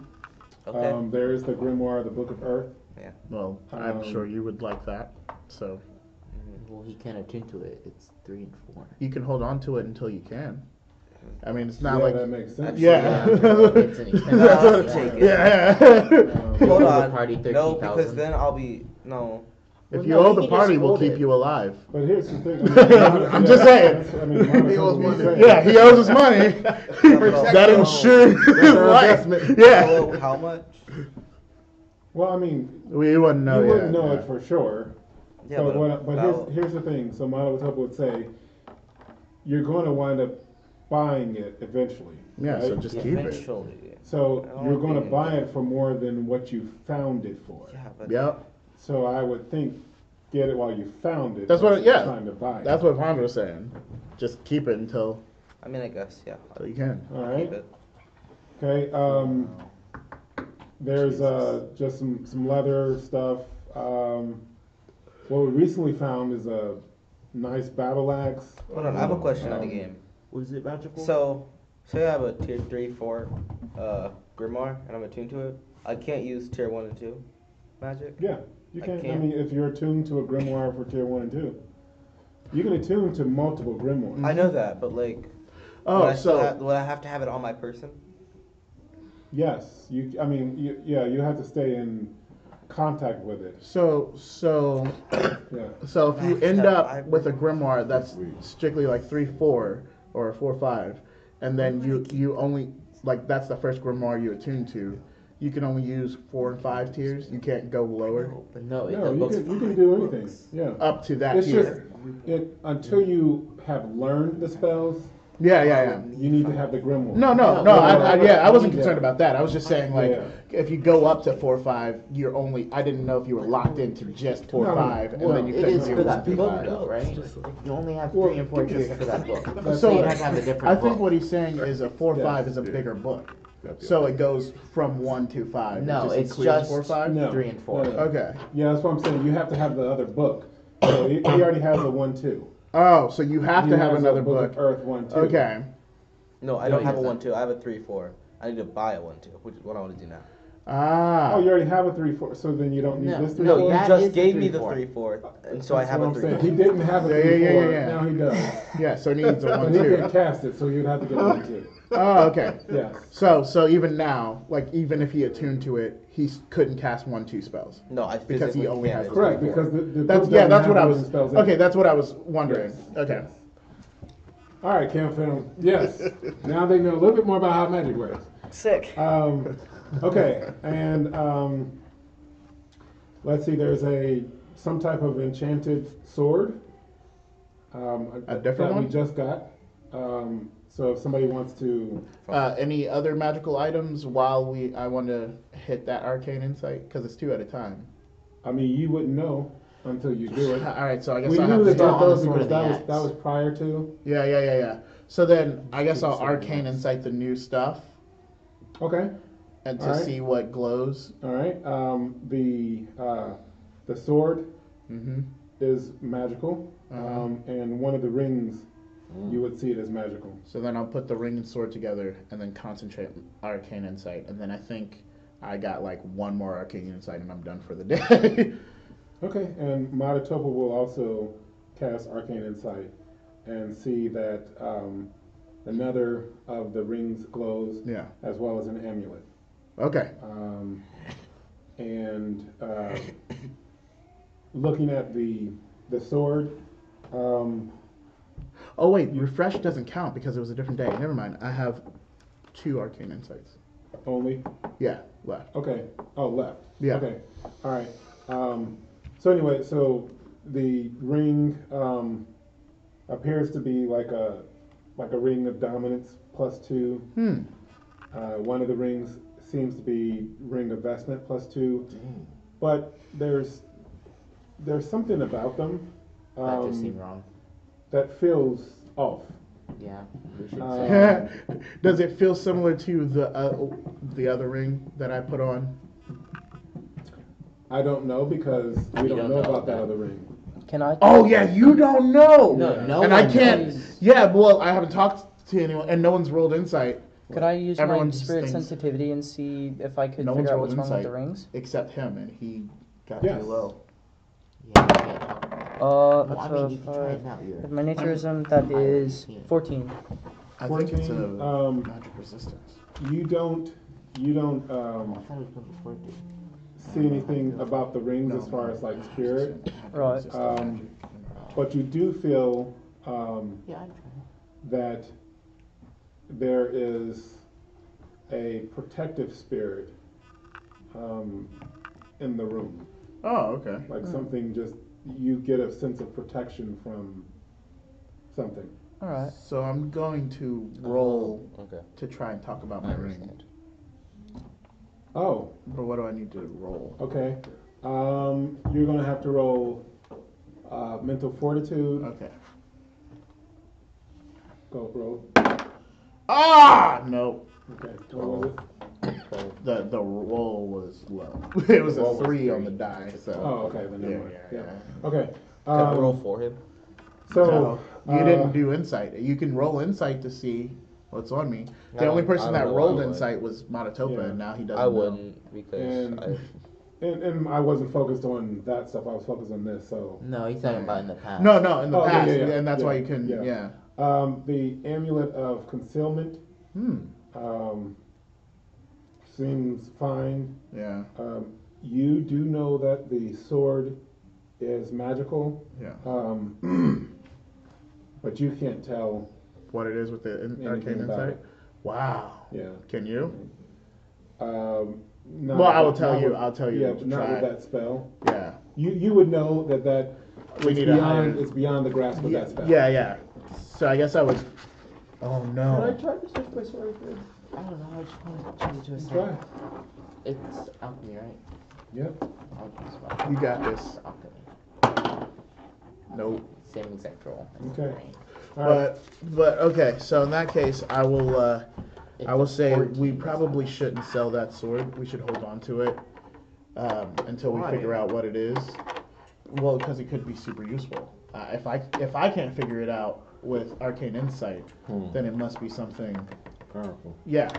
Okay. um, there is the grimoire, the Book of Earth. Yeah. Well, I'm Um, sure you would like that. So Well, he can't attune to it. It's three and four. you can hold on to it until you can. I mean, it's not yeah, like. that makes sense. Yeah. It's an That's what- expensive- Take yeah. Hold on. party no, because 13,000. then I'll be no. if Well, you no, owe the party, we'll keep it. you alive. But here's the thing. I mean, I'm yeah, just saying. I mean, He owes money. to say. Yeah, he owes us money. that insures his life. investment. Yeah. How much? Well, I mean, We wouldn't know you yet. wouldn't know yeah. it for sure. Yeah, but but, what, but here's, here's the thing. So Monica would say, you're going to wind up buying it eventually. Yeah, so right? just keep it. eventually. So you're going to buy it for more than what you found it for. Yeah, but Yep. So I would think get it while you found it. That's what- versus yeah. Trying to buy it. That's what Pond was saying. Just keep it until, I mean, I guess yeah. until you can. All I'll right. keep it. Okay. Um, there's uh, just some some leather stuff. Um, what we recently found is a nice battle axe. Hold on, I have a question on the Um, game. Was it magical? So, say I have a tier three, four, uh, Grimoire, and I'm attuned to it. I can't use tier one and two magic. Yeah, you I can. I, can't. mean, if you're attuned to a grimoire for tier one and two, you can attune to multiple grimoires. I know that, but like, would, Oh, I so ha- would I have to have it on my person? Yes, you. I mean, you, yeah, you have to stay in contact with it. so so Yeah. so if you end up with a grimoire that's strictly like three four or four five, and then you you only like that's the first grimoire you attune to, you can only use four and five tiers. You can't go lower But no, No, you can. You can do anything. Yeah. up to that It's just tier. it until you have learned the spells. Yeah, yeah, yeah. Um, you need to have the Grimoire. No, no, No, no. no, I, no, I, yeah, I wasn't yeah. concerned about that. I was just saying, like, Yeah. if you go up to four or five, you're only. I didn't know if you were locked into just four or no, five, and well, then you It couldn't is do for one that through book, five. though, right? You only have Well, three and four tiers for that book. So So you have to have a different I book. think what he's saying is a four or five is a bigger book, so it goes from one to five. It No, just it's includes just four five. No. three and four. No, no. Okay. Yeah, that's what I'm saying. You have to have the other book. So he, he already has a one two. Oh, so you have He to have has another Book book. of Earth one two. Okay. No, I No, don't he have a doesn't. one two. I have a three four. I need to buy a one two, which is what I want to do now. Ah. Oh, you already have a three four. So then you don't need No, this three no, four. you just gave me the four. three four, and so I have what a I'm three. saying. four. He didn't have a Yeah, three yeah, four. yeah, yeah, yeah. Now he does. yeah. So it needs a And one he two. can cast it, so you'd have to get a one two. Oh, okay. Yes. So so even now, like even if he attuned to it, he couldn't cast one two spells. No, I Because he only has It's Correct, three, four. because the, the That's yeah. That's what I was. spells in Okay, it. that's what I was wondering. Yes. Okay. All right, Cam Film. Yes. now they know a little bit more about how magic works. Sick. Um, okay, and um, let's see. There's a some type of enchanted sword. Um, A different that one? we just got. Um, so if somebody wants to, Uh, any other magical items while we? I want to hit that arcane insight because it's two at a time. I mean, you wouldn't know until you do it. All right, so I guess We I knew have that to. go that on the those because that was that was prior to. Yeah, yeah, yeah, yeah. So then I guess I'll arcane insight the new stuff Okay. And to All right. see what glows. All right. Um, the uh, the sword Mm-hmm. is magical, Uh-huh. um, and one of the rings you would see it as magical. So then I'll put the ring and sword together and then concentrate arcane insight, and then I think I got like one more arcane insight and I'm done for the day. Okay, and Matatopa will also cast Arcane Insight and see that um, another of the rings glows yeah. as well as an amulet. Okay. Um, and uh, looking at the the sword, um, Oh wait, refresh doesn't count because it was a different day. Never mind. I have two arcane insights. only Yeah, left. okay. Oh, left. Yeah. Okay. All right. Um, so anyway, so the ring um, appears to be like a like a ring of dominance plus two. Hmm. Uh, one of the rings seems to be ring of vestment plus two, but there's there's something about them That um, just seemed wrong. that feels off. Yeah, we should Uh, say. Does it feel similar to the uh, the other ring that I put on? I don't know because we We don't, don't know know about that that. other ring. Can I? Oh yeah, you don't know. No, no and I can't. knows. Yeah, well, I haven't talked to anyone, and no one's rolled insight Could I use my just spirit thinks- sensitivity and see if I could No one's figure out rolled what's wrong with insight. the rings? except him, and he got Yes. too low. Yeah, you can't talk about it. Uh, Well, that's mean, you can try five. it now. You're, With my naturism, that is 14. I think it's a um, magic resistance. You don't you don't um, thought it was going 14. see anything about the rings as far as like spirit, Right. Um, but you do feel um, Yeah, I'd try that there is a protective spirit um, in the room. Oh, okay. Like something just, you get a sense of protection from something. Alright. So I'm going to roll Okay. to try and talk about my ring. Oh, But what do I need to roll? okay. Um, you're going to have to roll uh, mental fortitude. Okay. Go roll. Ah, no. Okay. What was it? Okay. The the roll was low. it was a Roll was three on the die. So. Oh, okay. Then never Yeah, mind. yeah, Yeah. Okay. Can I Um, roll for him? So No, you uh, didn't do insight. You can roll insight to see what's on me. I The only don't- I person don't that know why rolled I would. insight was Matatopa, Yeah. and now he doesn't. I know. wouldn't because And- I. And, and I wasn't focused on that stuff. I was focused on this. So No, he's talking about in the past. No, no, in the Oh, yeah, past, yeah, yeah. and that's why Yeah, you couldn't. yeah. Yeah. Um, the amulet of concealment Hmm. um, seems fine. Yeah. Um, you do know that the sword is magical, Yeah. um, but you can't tell. What it is with the in- arcane insight? it. Wow. Yeah. Can you? Um, Well, I will tell you- with- I'll tell you Yeah, to not try. with that spell. Yeah. You you would know that that We it's need a beyond it's beyond the grasp of Yeah, that spell. yeah, yeah. So I guess I was Oh no. Can I no. try to switch my sword first? I don't know. I just want to change it to a Try. sword. It's alchemy, right? Yep. I'll just swap. You got this. Alchemy. Nope. Same exact roll. Okay. All right. But but okay, so in that case, I will uh, I will say we probably shouldn't sell that sword. We should hold on to it um, until we Why? figure out what it is. Well, because it could be super useful. Uh, if I if I can't figure it out with arcane insight, Hmm. then it must be something. Powerful. Yeah,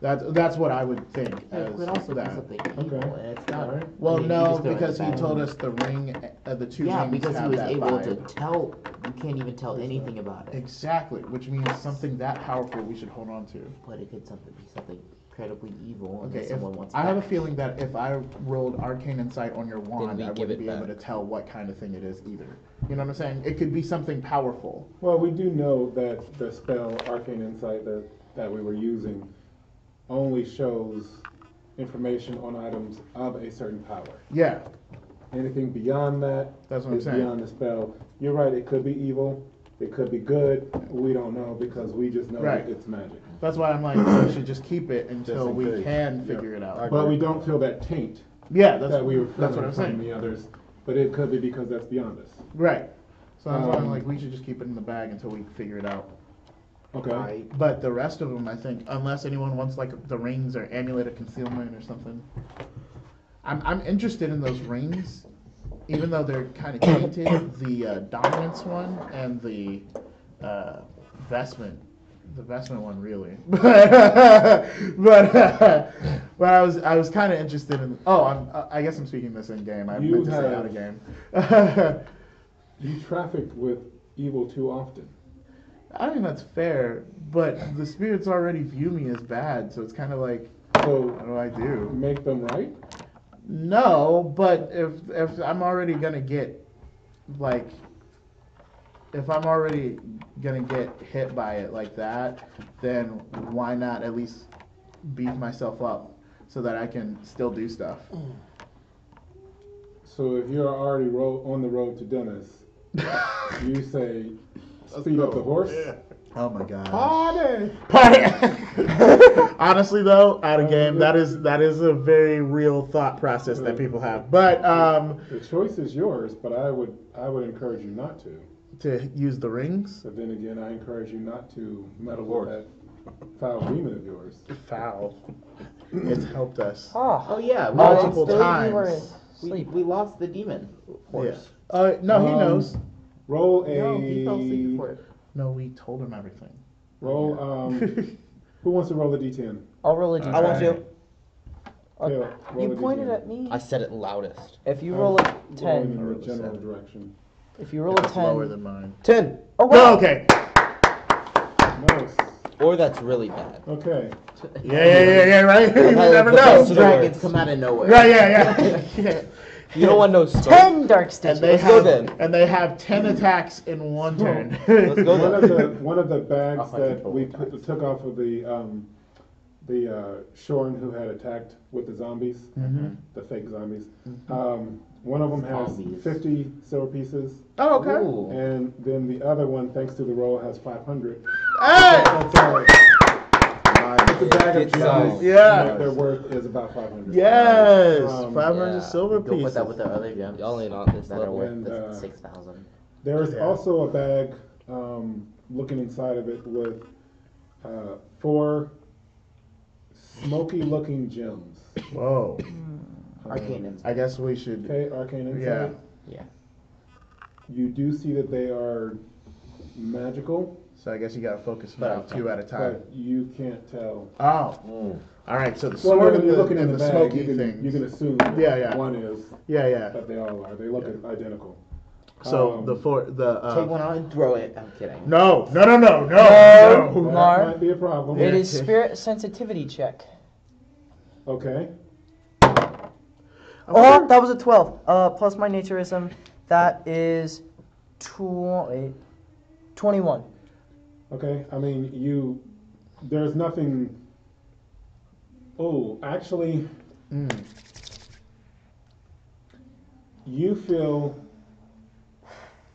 that's that's what I would think. Yeah, as it also that. something Okay. evil, and it's not. Alright. Well, I mean, you no, just throw it because he bag. told us the ring, uh, the two Yeah, rings because he have was that able vibe. to tell. You can't even tell anything about it. Exactly, which means something that powerful we should hold on to. But it could something be something incredibly evil, and Okay, then if, someone wants. it I have a feeling that if I rolled arcane insight on your wand, I wouldn't it be able to tell what kind of thing it is either. You know what I'm saying? It could be something powerful. Well, we do know that the spell Arcane Insight that, that we were using only shows information on items of a certain power. Yeah, Anything beyond that That's what I'm saying. beyond the spell. You're right, it could be evil, it could be good, we don't know because we just know Right. that it's magic. That's why I'm like, we should just keep it until we case. can Yep. figure it out. But we don't feel that taint Yeah, that's that we were that's what I'm from saying. the others, but it could be because that's beyond us. Right. So that's why I'm Um, like, we should just keep it in the bag until we figure it out. Okay? Right. But the rest of them, I think, unless anyone wants like the rings or amulet of concealment or something, I'm I'm interested in those rings, even though they're kind of tainted. the uh, dominance one and the uh, vestment, the vestment one really, but but uh, but I was I was kind of interested in. Oh, I'm I guess I'm speaking this in game. I You meant to say out of game. You traffic with evil too often. I think that's fair, but the spirits already view me as bad, so it's kind of like, So what do I do? make them right? No, but if if I'm already gonna get like if I'm already gonna get hit by it like that, then why not at least beef myself up so that I can still do stuff? So if you're already ro- on the road to Dennis, you say, speed up the horse. Oh my god. Party! Honestly, though, out of game, that is that is a very real thought process that people have. But um, The choice is yours, but I would I would encourage you not to. To use the rings, But then again, I encourage you not to meddle Horse. with that foul demon of yours. foul. It's helped us. Ah. Oh yeah, we Multiple lost, You times. we, asleep. we lost the demon horse. Uh, no, he Um, knows. Roll a No, he fell asleep before it. No, we told him everything. roll. Um, who wants to roll a d10? I'll roll a d10. I want to. Caleb, roll You a pointed D10. at me. I said it loudest. If you I'm roll a rolling 10, in roll the a general direction. If you roll a It's lower 10, than mine. Ten. oh No, wow, okay. Nice. Or that's really bad. Okay. Yeah, yeah, yeah, yeah, right? you I've never the know. best of Dragons come out of nowhere. Right, yeah, yeah. yeah. You don't want no smoke. 10 dark And stitches. they Let's go have then. and they have ten attacks in one turn. Let's go One then. of the one of the bags that we attacks. put, took off of the um, the uh, Shorn who had attacked with the zombies, Mhm. the fake zombies. Um, one of them has Zombies. 50 silver pieces, Oh, okay. Ooh. and then the other one, thanks to the roll, has 500. Hey! That's all. It's a bag of Good gems. size. Yeah. and Their worth is about 500. Yes, Um, five hundred Yeah, silver Go pieces. put that with the other gems. Y'all ain't on this that are level. worth And, uh, six thousand. There is Yeah. also a bag, um, looking inside of it with uh, four smoky looking gems. Whoa. Arcane insight. I guess we should. Okay, arcane insight. Yeah. Yeah. You do see that they are magical, So I guess you gotta focus But about okay. two at a time. but you can't tell. Oh, Mm. all right. So the Well, sword and you're the, looking in and the, the bag, smoky you can, things. you can assume Yeah, yeah. one is, Yeah, yeah. but they all are. They look identical. So Um, the four, the uh, Take one out and throw it. I'm kidding. No, no, no, no, no, No. That no. Lar. might be a problem. It is spirit sensitivity check. Okay. Oh, that was a 12. Uh, plus my naturism. That is 20, 21. Okay, I mean, you, there's nothing, oh, actually, Mm. you feel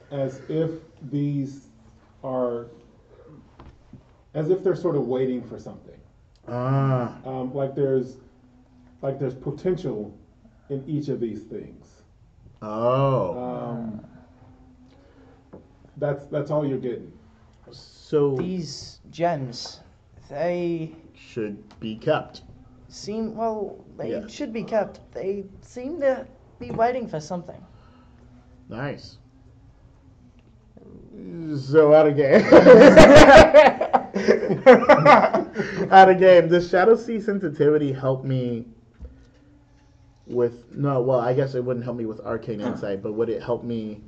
as if these are as if they're sort of waiting for something. Ah, Um, like there's, like there's potential in each of these things. oh. Um, that's that's all you're getting. so These gems, they should be kept. seem well. They Yeah. should be kept. They seem to be waiting for something. Nice. So out of game. out of game. Does Shadow Sea sensitivity help me with no? Well, I guess it wouldn't help me with arcane insight, but would it help me?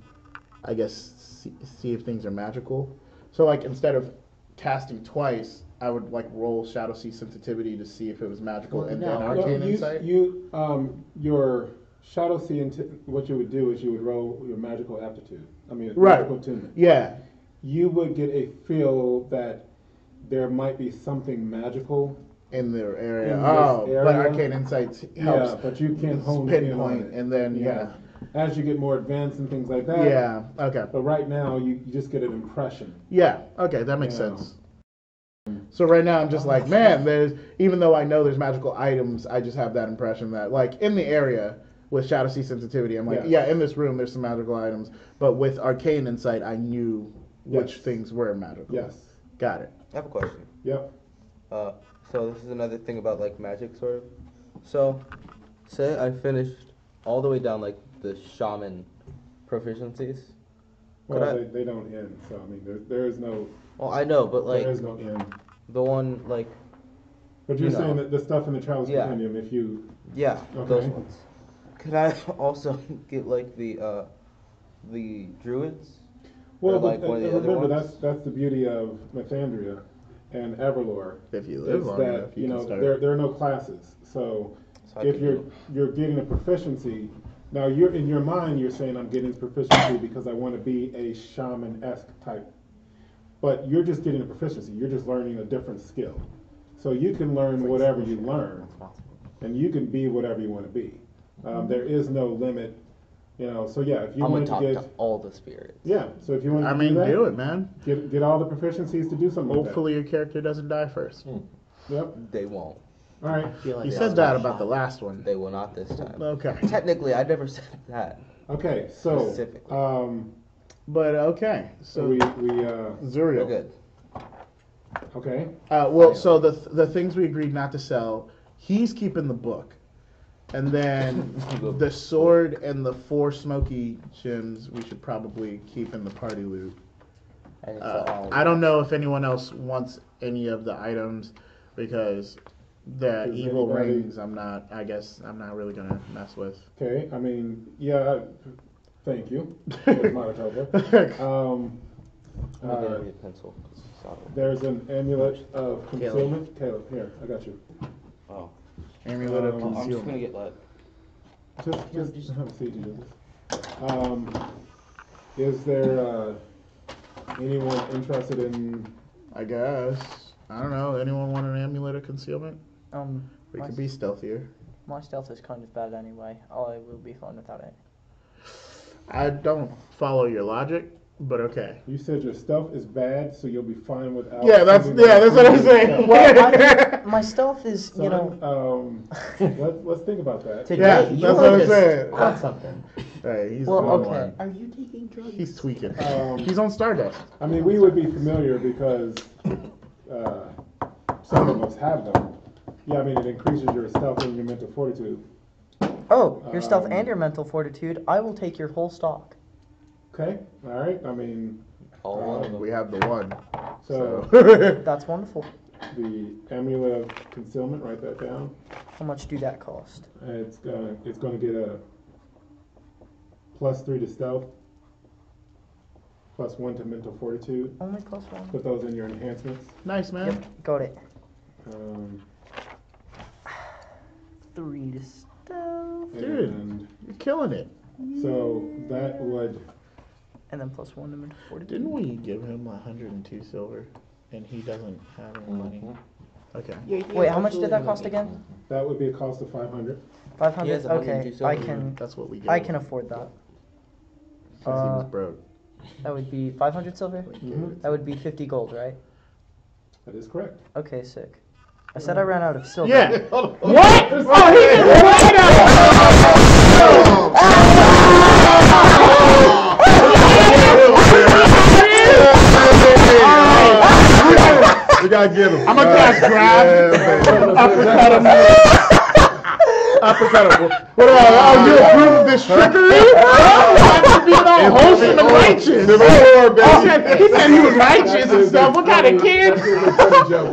I guess see, see if things are magical. So like instead of casting twice, I would like roll Shadow Sea sensitivity to see if it was magical, Well, and no. then Well, arcane you, insight. you um, your shadow see inti- what you would do is you would roll your magical aptitude. I mean, Right. magical attunement. yeah. You would get a feel that there might be something magical. In their area. In this oh, but area. arcane insight helps. Yeah, but you can't hone pinpoint, and then yeah. As you get more advanced and things like that. Yeah. Okay. But right now, you, you just get an impression. Yeah. Okay, that makes Yeah. sense. So right now I'm just like, man, there's even though I know there's magical items, I just have that impression that like in the area with Shadow Sea sensitivity, I'm like, Yeah. yeah, in this room there's some magical items, but with arcane insight, I knew which Yes. things were magical. Yes. Got it. I have a question. Yep. Uh, so this is another thing about like magic, sort of. So, say I finished all the way down like the shaman proficiencies. Could Well, I- they, they don't end. So I mean, there, there is no Well, I know, but like is no end. the one like But you're you saying know. that the stuff in the Chalice Yeah. Compendium, if you yeah, those Okay. ones. Could I also get like the uh, the druids? well, like, uh, remember ones? that's that's the beauty of Mythandria and Everlore. If you live is long that enough, you you, know can start. there there are no classes. So So if you're do- you're getting a proficiency now you're in your mind you're saying i'm getting proficiency because i want to be a shaman-esque type. But you're just getting a proficiency. You're just learning a different skill. So you can learn whatever you learn and you can be whatever you want to be. Um, there is no limit you know so yeah if you I'm want to talk get to all the spirits. yeah so if you want to I mean, do, that, do it, man. get get all the proficiencies to do something Hopefully your character doesn't die first. like yep They won't. all right feel like You said that about shot. the last one. They will not this time. Okay. Technically, I never said that. okay so Specifically. um But okay. so So we we uh We're Zuriel. good. okay Uh, well, so the the things we agreed not to sell, he's keeping the book, and then the sword and the four smoky gems we should probably keep in the party loot. And it's Uh, all- I don't know if anyone else wants any of the items because the Does evil anybody- rings. I'm not. I guess I'm not really gonna mess with. Okay, I mean, yeah, thank you, Ms. Matatopa. Um, I'm not gonna uh, read a pencil. 'cause it's solid. there's an amulet of concealment. Caleb, here, I got you. Oh. Amulet of Um, I'm just gonna concealment. get like. Just, just, just have a seat, you do. Um, is there, uh, anyone interested in, I guess. I don't know. Anyone want an amulet of concealment? Um, We my, could be stealthier. my stealth is kind of bad anyway. I will be fine without it. I don't follow your logic, but okay. you said your stuff is bad, so you'll be fine without. Yeah, that's yeah, that's what I'm saying. Well, I, my stuff is, you know, um, let's, let's think about that. Today, Yeah, you that's what I'm focused saying. on something. Hey, he's Well, on okay. one. Are you taking drugs? He's tweaking. Um, he's on Stardust. I mean, we would be familiar because uh, some of us have them. Yeah, I mean, it increases your stealth and your mental fortitude. oh, your stealth Um, and your mental fortitude. I will take your whole stock. Okay, all right. I mean, All one of them. We have the one. so So That's wonderful. the amulet of concealment. Write that down. How much do that cost? It's gonna it's gonna get a plus three to stealth, plus one to mental fortitude. Only plus one. Put those in your enhancements. nice, man. Yep, got it. Um, Three to stealth, Dude. And You're killing it. so that would and then plus one to mental fortitude. Didn't we give him 102 silver, and he doesn't have any money? Mm-hmm. Okay. Wait, how much did that cost again? that would be a cost of five hundred. Five He has 102 Okay, silver. I can. That's what we gave I him, can afford that. since he was uh, broke. That would be five hundred silver. Mhm. That would be fifty gold, right? That is correct. Okay, sick. I said I ran out of silver. Yeah. What? Oh, he just ran We gotta get him. I'm gonna cast grab. Uppercut him. Uppercut him. What do I, oh, you approve of this trickery? Oh, I'm to be all wholesome and righteous. Oh, shit, he said he was righteous and stuff. What kind of kid?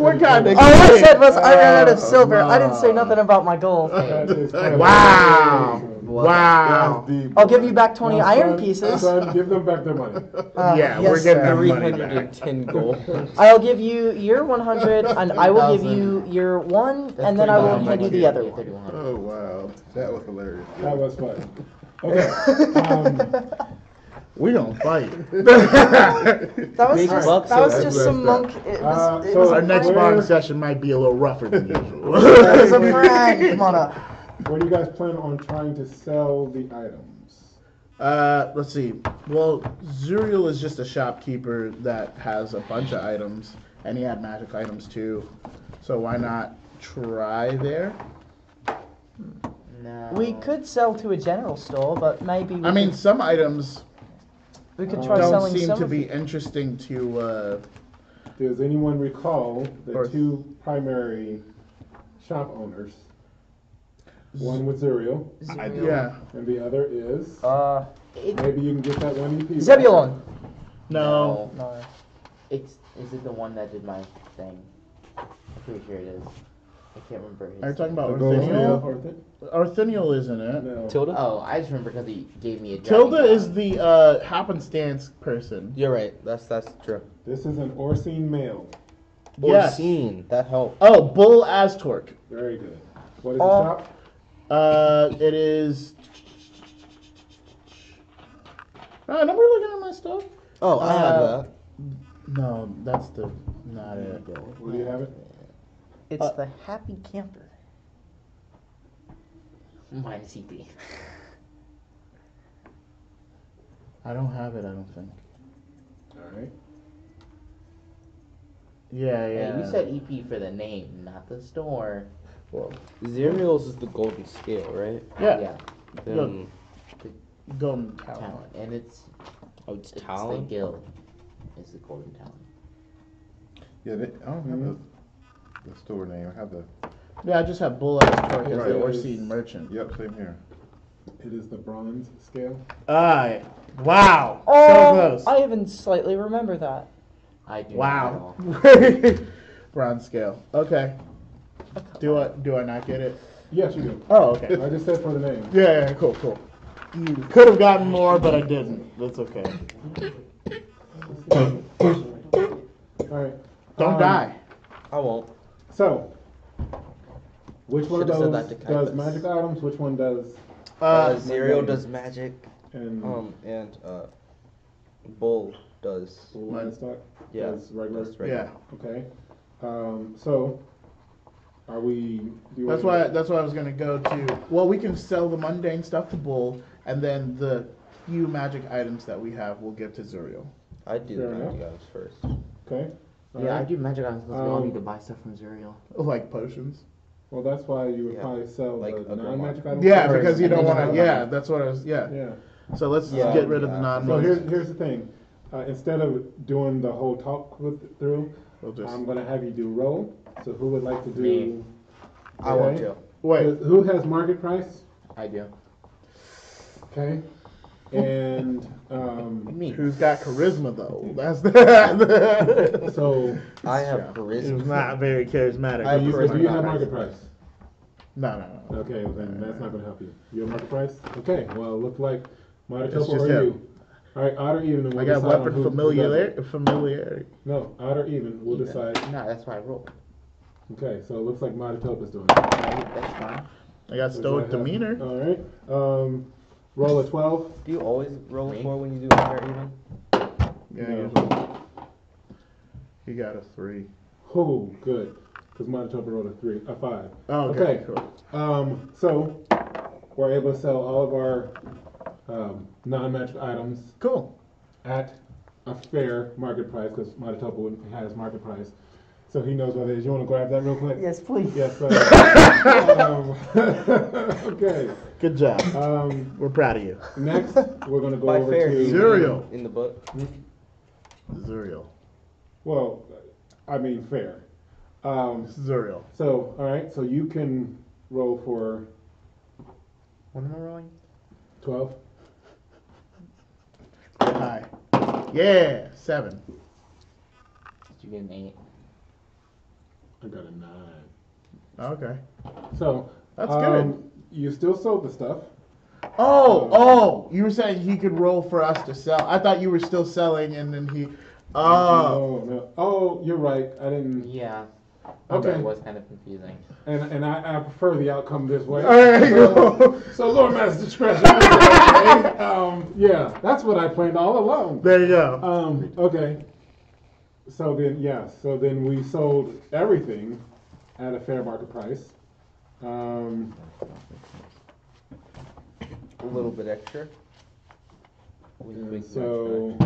What kind of All I said was I ran out of oh, silver. I didn't say nothing about my gold. Wow. Wow. I'll give you back 20 Now, iron son- pieces. Son, give them back their money. Uh, Yeah, yes, we're getting sir. money back. 310 gold. I'll give you your 100, and I will give you your one, and then I will That's hand you the other one. Oh wow, that was hilarious. That was fun. Okay. Um, We don't fight. That was just, bucks, that was just some monk. It Uh, was, it so was Our a next prank. Where- bond session might be a little rougher than usual. It was a prank, mother. where do you guys plan on trying to sell the items? Uh, let's see. Well, Zuriel is just a shopkeeper that has a bunch of items, and he had magic items too. So why not try there? No. We could sell to a general store, but maybe we I mean, could, some items we could try don't selling seem some to of be it. interesting to. Uh, Does anyone recall the Or- two primary shop owners? One with Zuriel, Zebulon. yeah. and the other is. Uh, Maybe you can get that one EP. back. Zebulon. No. No. It's is it the one that did my thing? I'm pretty sure it is. I can't remember. His Are you talking about gold Artheniel? scale? Isn't it? No. Tilda? Oh, I just remember because he gave me a. Tilda dragon is the uh, happenstance person. You're right. That's that's true. This is an Orsine male. Yes. That helped. Oh, Bull Astork. Very good. What is Oh. the shop? Uh, it is. Uh, number looking at my stuff. Oh, I have Uh, that. No, that's the not it. Where do you have it? It's Uh, the happy camper. Mine is CP. I don't have it. I don't think. All right. Yeah, yeah. Hey, you said EP for the name, not the store. Well, Zuriel's is the golden scale, right? yeah. Yeah, Then, Golden talent. talent, and it's oh, it's it's the talent. guild. It's the golden talent. Yeah, they, I don't have the, the store name. I have the. Yeah, I just have Bull Astork as Right. the Orsine merchant. Yep, same here. It is the bronze scale. Aye. Wow. so Oh, close. I even slightly remember that. I do. wow. Not. Bronze scale. Okay. Do I do I not get it? Yes, you do. Oh, okay. I just said for the name. Yeah, yeah, cool, cool. Could have gotten more, but I didn't. That's okay. All right. Don't Um, die. I won't. So, which one of Should've said those that to does Caiaphas. magic items? Which one does? Uh, Uh, Zuriel does magic, And um, and uh, Bull does. livestock Yeah, does regular. that's regular. yeah. Okay. Um, so, are we? Do That's wanna- why. That's why I was gonna go to. Well, we can sell the mundane stuff to Bull, and then the few magic items that we have, we'll give to Zuriel. I do the Fair enough. magic items first. Okay. All Yeah, I right. do magic items because we all Um, need to buy stuff from Zuriel. Like potions. Well, that's why you would Yeah. probably sell Like the a non-magic items. Yeah, first, because you don't want to. Yeah, that's what I was. Yeah. Yeah. So let's Yeah. get rid of the Yeah. non. So here's here's the thing. Uh, instead of doing the whole talk with, through, We'll just I'm gonna have you do roll. So who would like to do? Me. I want Okay. to. wait. Who has market price? I do. Okay. And um, Me. Who's got charisma though? That's the. so I have It's charisma. not very charismatic. I have do you, charisma. do you have market price? No, no, no. Okay, well then that's not gonna help you. You have market price? Okay. Well, it looks like It's Matatopa just or him. you. All right, odd or even. and I we'll got decide on weapon who- who does it. familiarity. Familiarity. No, odd or even. We'll Even. decide. No, that's why I roll. Okay, so it looks like Matatopa's doing it. That's fine. I got Does stoic that demeanor. All right. Um, roll a twelve. Do you always roll Me? a four when you do higher even? Yeah, No. He got a three. Oh, good. Because Matatopa rolled a three, a five. Oh, okay. Okay. Cool. Um, so we're able to sell all of our um, non-matched items Cool. at a fair market price because Matatopa has market price. So he knows what it is. You want to grab that real quick? Yes, please. Yes. sir. um, okay. Good job. Um, We're proud of you. next, we're gonna go By over fair, to do you Zuriel. in the book. Zuriel. Well, I mean fair. Um, Zuriel. so, all right. So you can roll for What am I rolling? twelve. High. Yeah, seven. Did you get an eight? I got a nine. Okay. So That's um, good. You still sold the stuff. Oh, oh, you were saying he could roll for us to sell. I thought you were still selling and then he. Oh. No, no. Oh, you're right. I didn't. Yeah. Okay. It was kind of confusing. And and I, I prefer the outcome this way. There you go. So Lore Master's discretion. Okay, um, yeah, that's what I planned all along. There you go. Um, okay. So then, yeah. So then we sold everything at a fair market price. Um, A little bit extra. Wink, and so.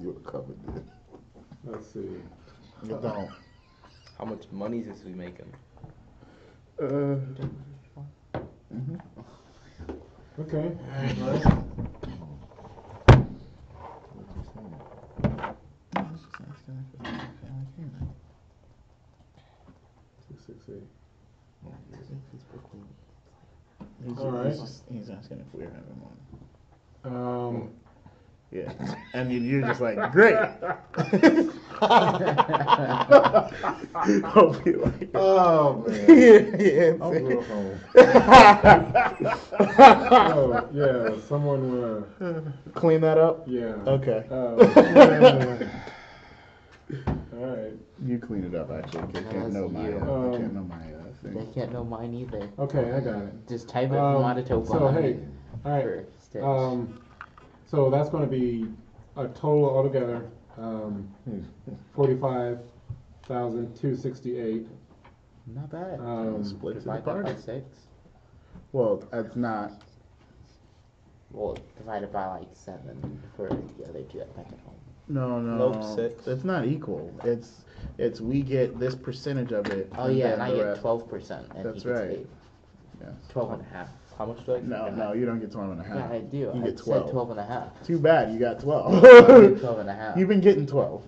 You were covered, dude. let's see. You don't. How much money is this we making? Uh, Okay. Six six eight. he's, All right. he's, asking if we're having one. Um, Yeah. And you- you're just like, great. Hope you like it. Oh, man. yeah, yeah. I'll go home. oh yeah, someone. Uh, Clean that up. yeah. Okay. Uh, all right. You clean it up, actually. They can't know my, uh, Um, can't know my uh, They can't know mine either. Okay, I got it. Just type it Um, Monotone so hey, all right. Um, so that's going to be a total altogether um, forty-five thousand two sixty-eight. Not bad. Um, Split to the Divide that by party. six. Well, that's not. Well, divided by like seven for the other two at back at home. No, no. Nope, six. It's not equal. It's it's we get this percentage of it. Oh yeah, then and I the get rest- twelve percent, and That's he gets right. eight. Yes. Twelve and a half. How much do I get? No, no, you don't get 12 and a half. Yeah, I do. You I get said 12. twelve and a half. Too bad you got I 12. get twelve and a half. You've been getting 12.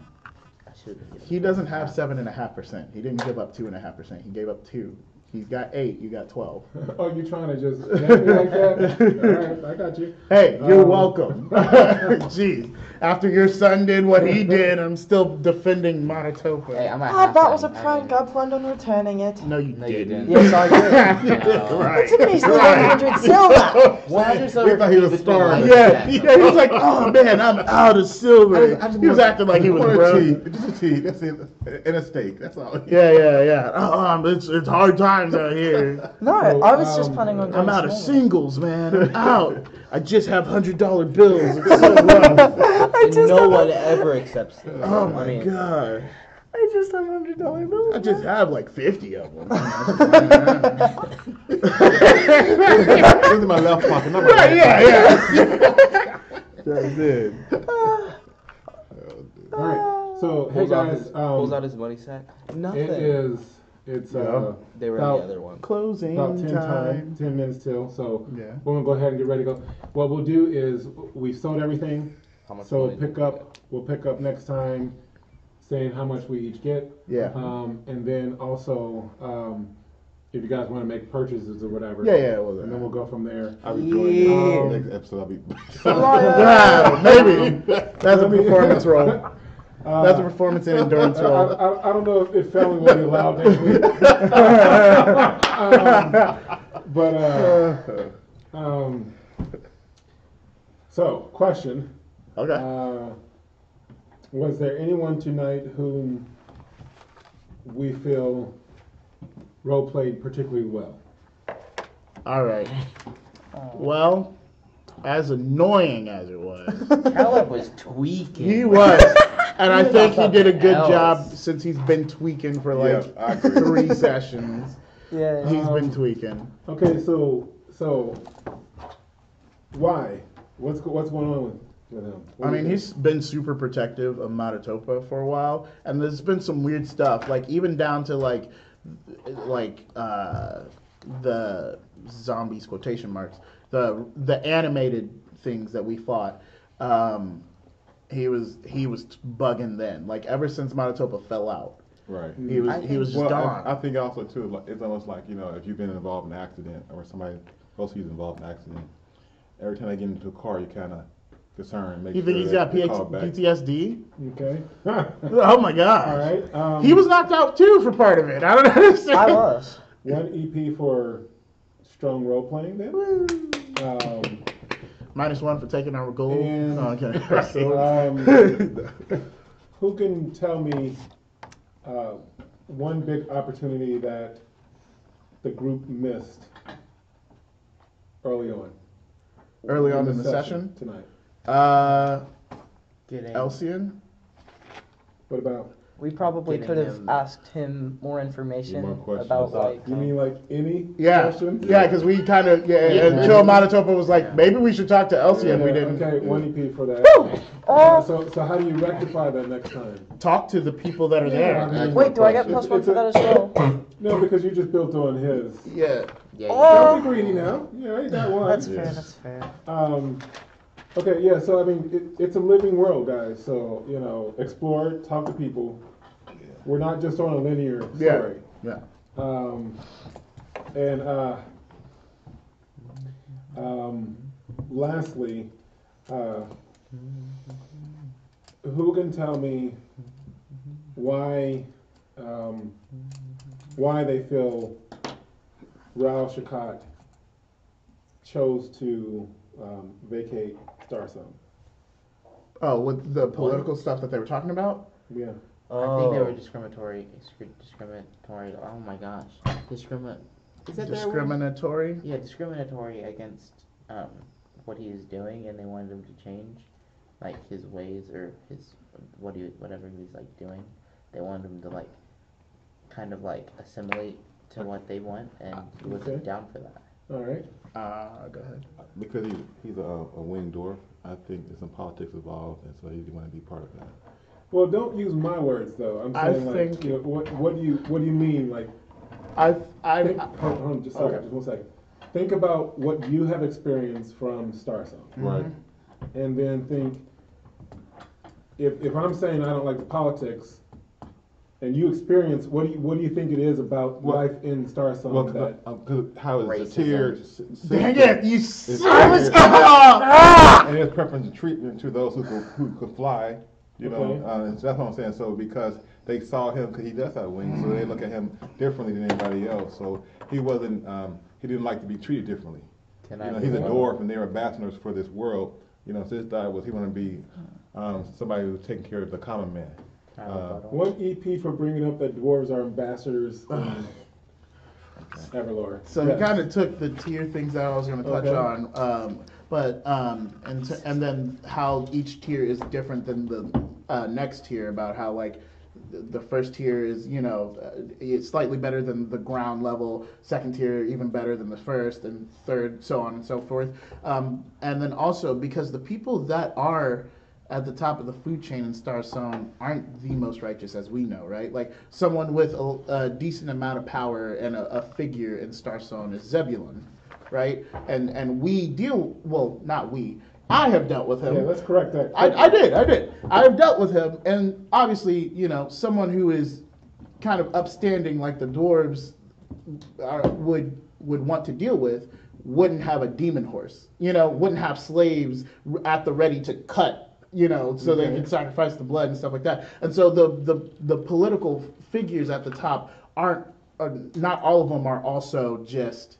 I should have been He doesn't have seven and a half percent. He didn't give up two and a half percent. He gave up two. He's got eight. You got 12. oh, you're trying to just yank me like that? all right, I got you. Hey, you're Um, welcome. Jeez. After your son did what he did, I'm still defending Matatopa. Hey, I'm at half that was a time. I prank. I planned on returning it. no, you No, didn't. didn't. Yes, I did. No. right. It's a measly Right. 100 silver. One hundred We silver thought he for was me between starving. life Yeah, and he, was like, oh man, I'm out of silver. I just he was acting like he I was want a broke. tea, Just a tea. That's it. And a steak. That's all. Yeah, yeah, yeah. Oh, um, it's it's hard times out here. No, So, I was just um, planning on going I'm out of singles, man. I'm out. I just have hundred dollar bills. It's so rough. I just no have, one ever accepts them. Oh I my mean, god. I just have hundred dollar bills. I just have like fifty of them. This is my left pocket. Not my right? right. Yeah, yeah. That's it. All right. So hey pulls out guys, his, pulls out um, his money sack. Nothing. it is. It's uh, They were in about- the other one. Closing about ten time, time. ten minutes till. So Yeah. we're gonna go ahead and get ready to go. What we'll do is we've sold everything. How much So money did pick we up. We'll pick up next time, saying how much we each get. Yeah. Um, and then also, um, if you guys want to make purchases or whatever. Yeah, yeah. Well, And then we'll go from there. I'll be joining Yeah. the next episode. I'll be. Yeah, maybe. That's a performance role. Uh, That's a performance and endurance I, role. I, I don't know if, if family will be allowed next week. um, but uh, um, so question: Okay. uh, Was there anyone tonight whom we feel role played particularly well? All right. Well, as annoying as it was, Caleb was tweaking. he was, and I think he did a good else. job since he's been tweaking for like Yeah, I agree. three sessions. Yeah. He's been Um, tweaking. Okay, so so why? What's go- what's going on with? With? I mean, he's been super protective of Matatopa for a while, and there's been some weird stuff, like even down to like, like uh, the zombies quotation marks, the the animated things that we fought. Um, he was he was bugging then, like ever since Matatopa fell out, Right. he was I he was just Well, gone. I, I think also too, like, it's almost like you know, if you've been involved in an accident or somebody else who's involved in an accident, every time they get into a car, you kind of concerned. Make you sure think he's that got they P- call back. PTSD? Okay. Oh my god. All right. Um, He was knocked out too for part of it. I don't understand. I was. one EP for strong role playing. Then. Um, Minus one for taking our gold. And- Oh, okay. um, who can tell me uh, one big opportunity that the group missed early on? Early on in the session? tonight. Uh, Getting Elsian. What about? We probably Getting could have him- asked him more information More questions about about- like. You mean like any Yeah, question? yeah, because we kind of yeah, Yeah. until Matatopa was like, Yeah. maybe we should talk to Elsie, and we didn't Okay, one EP for that. Oh! So, so how do you rectify that next time? talk to the people that are Yeah, there. I mean- Wait, do I get It's- plus one for that as well? No, because you just built on his. Yeah, yeah, Oh! Don't be greedy now. Yeah, you got one. That's Yeah. fair. That's fair. Um, okay, yeah. So I mean, it, it's a living world, guys. So you know, explore, it, talk to people. We're not just on a linear story. yeah. Um, and uh, um, lastly, uh, who can tell me why um, why they feel Rao Shakat chose to um, vacate Star Zone? Oh, with the political stuff that they were talking about. Yeah. I think they Oh. were discriminatory. Discriminatory. Oh my gosh. Discrimin. Is that their word? Discriminatory. Yeah, discriminatory against um, what he is doing, and they wanted him to change, like his ways or his what he whatever he was like doing. They wanted him to like, kind of like assimilate to what they want, and he wasn't Okay. down for that. All right. Uh, go ahead. Because he, he's a, a winged dwarf, I think there's some politics involved, and so he didn't want to be part of that. Well, don't use my words though. I'm I saying like, think- you know, what, what do you what do you mean like? I, I, Think, hold, hold on, just a second, Okay. just one second. Think about what you have experienced from Star Zone, Right. and then think if if I'm saying I don't like the politics, and you experience what do you what do you think it is about Well- life in Star Zone Well, that because how is Racism. the tier? Dang it! You. It's s- I was weird. coming off. and his preference and treatment to those who could, who could fly. You know, uh, that's what I'm saying. So because they saw him, because he does have wings, so they look at him differently than anybody else. So he wasn't, um, he didn't like to be treated differently. Can You I? know, he's a dwarf, and they were ambassadors for this world. You know, so his thought was he wanted to be um, somebody who's taking care of the common man. Can I have a Uh, one EP for bringing up that dwarves are ambassadors in Everlore. So Yes. he kind of took the tier things that I was going to touch Okay. on, um, but um, and t- and then how each tier is different than the uh, next tier. About how like the first tier is you know uh, it's slightly better than the ground level. Second tier even better than the first, and third so on and so forth. Um, and then also because the people that are at the top of the food chain in Star Zone aren't the most righteous as we know, right? Like someone with a, a decent amount of power and a, a figure in Star Zone is Zebulon, right? And and we deal well, not we. I have dealt with him. Yeah, let's correct that. I, I did, I did. I have dealt with him, and obviously, you know, someone who is kind of upstanding like the dwarves are, would would want to deal with wouldn't have a demon horse. You know, wouldn't have slaves at the ready to cut. You know, so they Okay. could sacrifice the blood and stuff like that. And so the the the political figures at the top aren't. Are, not all of them are also just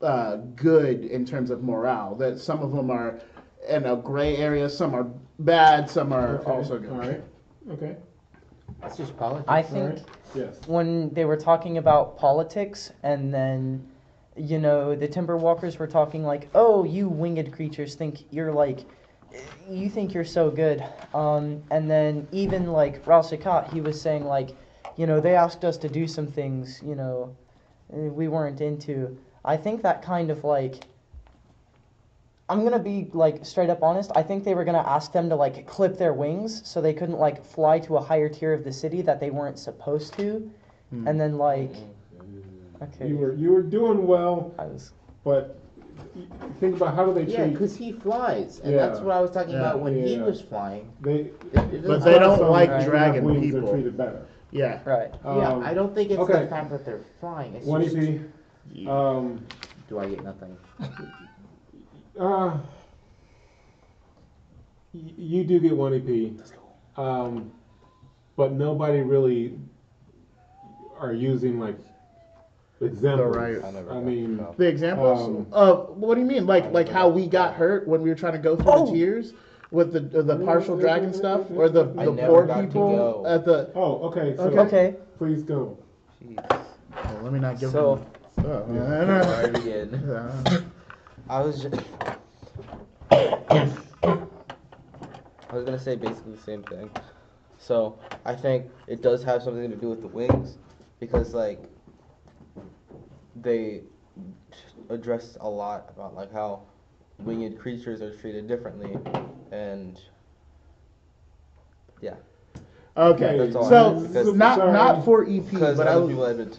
uh, good in terms of morale. That some of them are in a gray area, some are bad, some are Okay, also good. All right. Okay. That's just politics. I All think right. Yes. when they were talking about politics and then you know the timber walkers were talking like oh you winged creatures think you're like you think you're so good um, and then even like Ralshikat, he was saying like you know they asked us to do some things you know uh, we weren't into i think that kind of like I'm gonna be like straight up honest. I think they were gonna ask them to like clip their wings so they couldn't like fly to a higher tier of the city that they weren't supposed to, Hmm. and then like, okay, You were you were doing well, I was. but y- think about how do they Yeah, treat because he flies, and Yeah. that's what I was talking Yeah. about when he Yeah. was flying. they. It- it But doesn't- they don't some like that have dragon wings are people. treated better. Yeah. Right. Yeah, Um, I don't think it's okay. the fact that they're flying. It's One just, EP. Um, do I get nothing? uh, y- you do get one EP. Um, but nobody really are using like examples. right- I never. I mean. The examples Um, of what do you mean? Like like how we got hurt when we were trying to go through Oh. the tiers with the the partial dragon stuff, or the I the poor people at the. Oh, okay. So Okay. Okay. please go. Jeez. Oh, let me not give So- them. Oh, Alright, again. uh, I was just. I was gonna say basically the same thing. So I think it does have something to do with the wings, because like they address a lot about like how winged mm-hmm. creatures are treated differently, and yeah, okay, That's all I so have, because- not not for EP, because but I other was people have been. T-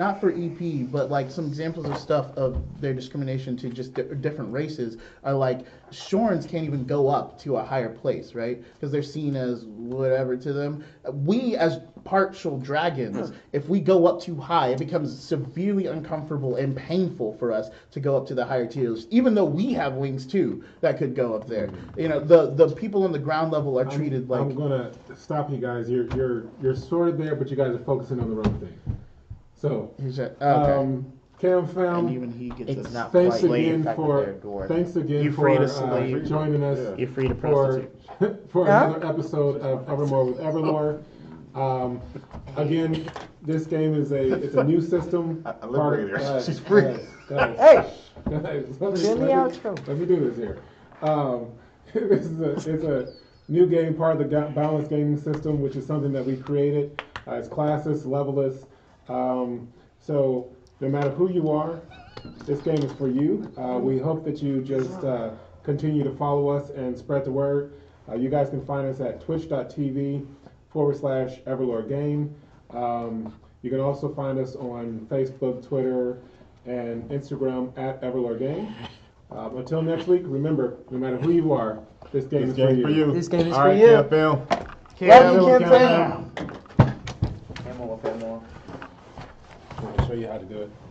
not for EP, but like some examples of stuff of their discrimination to just di- different races are like Shorns can't even go up to a higher place, right? Because they're seen as whatever to them. We as partial dragons, hmm. if we go up too high, it becomes severely uncomfortable and painful for us to go up to the higher tiers, even though we have wings too that could go up there. You know, the the people on the ground level are treated I'm, like I'm gonna stop you guys. You're you're you're sort of there, but you guys are focusing on the wrong thing. So, He's a- okay. um, Cam and fam, even he gets It's us- not thanks quite again the fact that for they're thanks again You for, free to uh, slave. joining us Yeah. You're free to for prostitute. for Huh? another episode of Evermore with Everlore. Um, again, this game is a it's a new system. I- I live Part- guys, She's free. guys, guys. Hey, Guys, let me, doing the let me- outro. let me do this here. Um, this is a, it's a new game, part of the ga- BoundLess gaming system, which is something that we created. Uh, it's classless, levelless. Um, so no matter who you are, this game is for you. Uh, we hope that you just uh, continue to follow us and spread the word. Uh, you guys can find us at twitch.tv forward slash Everlore Game. Um, you can also find us on Facebook, Twitter, and Instagram at Everlore Game. Um, until next week, remember, no matter who you are, this game This is for you. for you. This game is All for right, you. Cam Phil. Love you, Cam Kim Phil. Fam. Camel with Camel. I'm going to show you how to do it.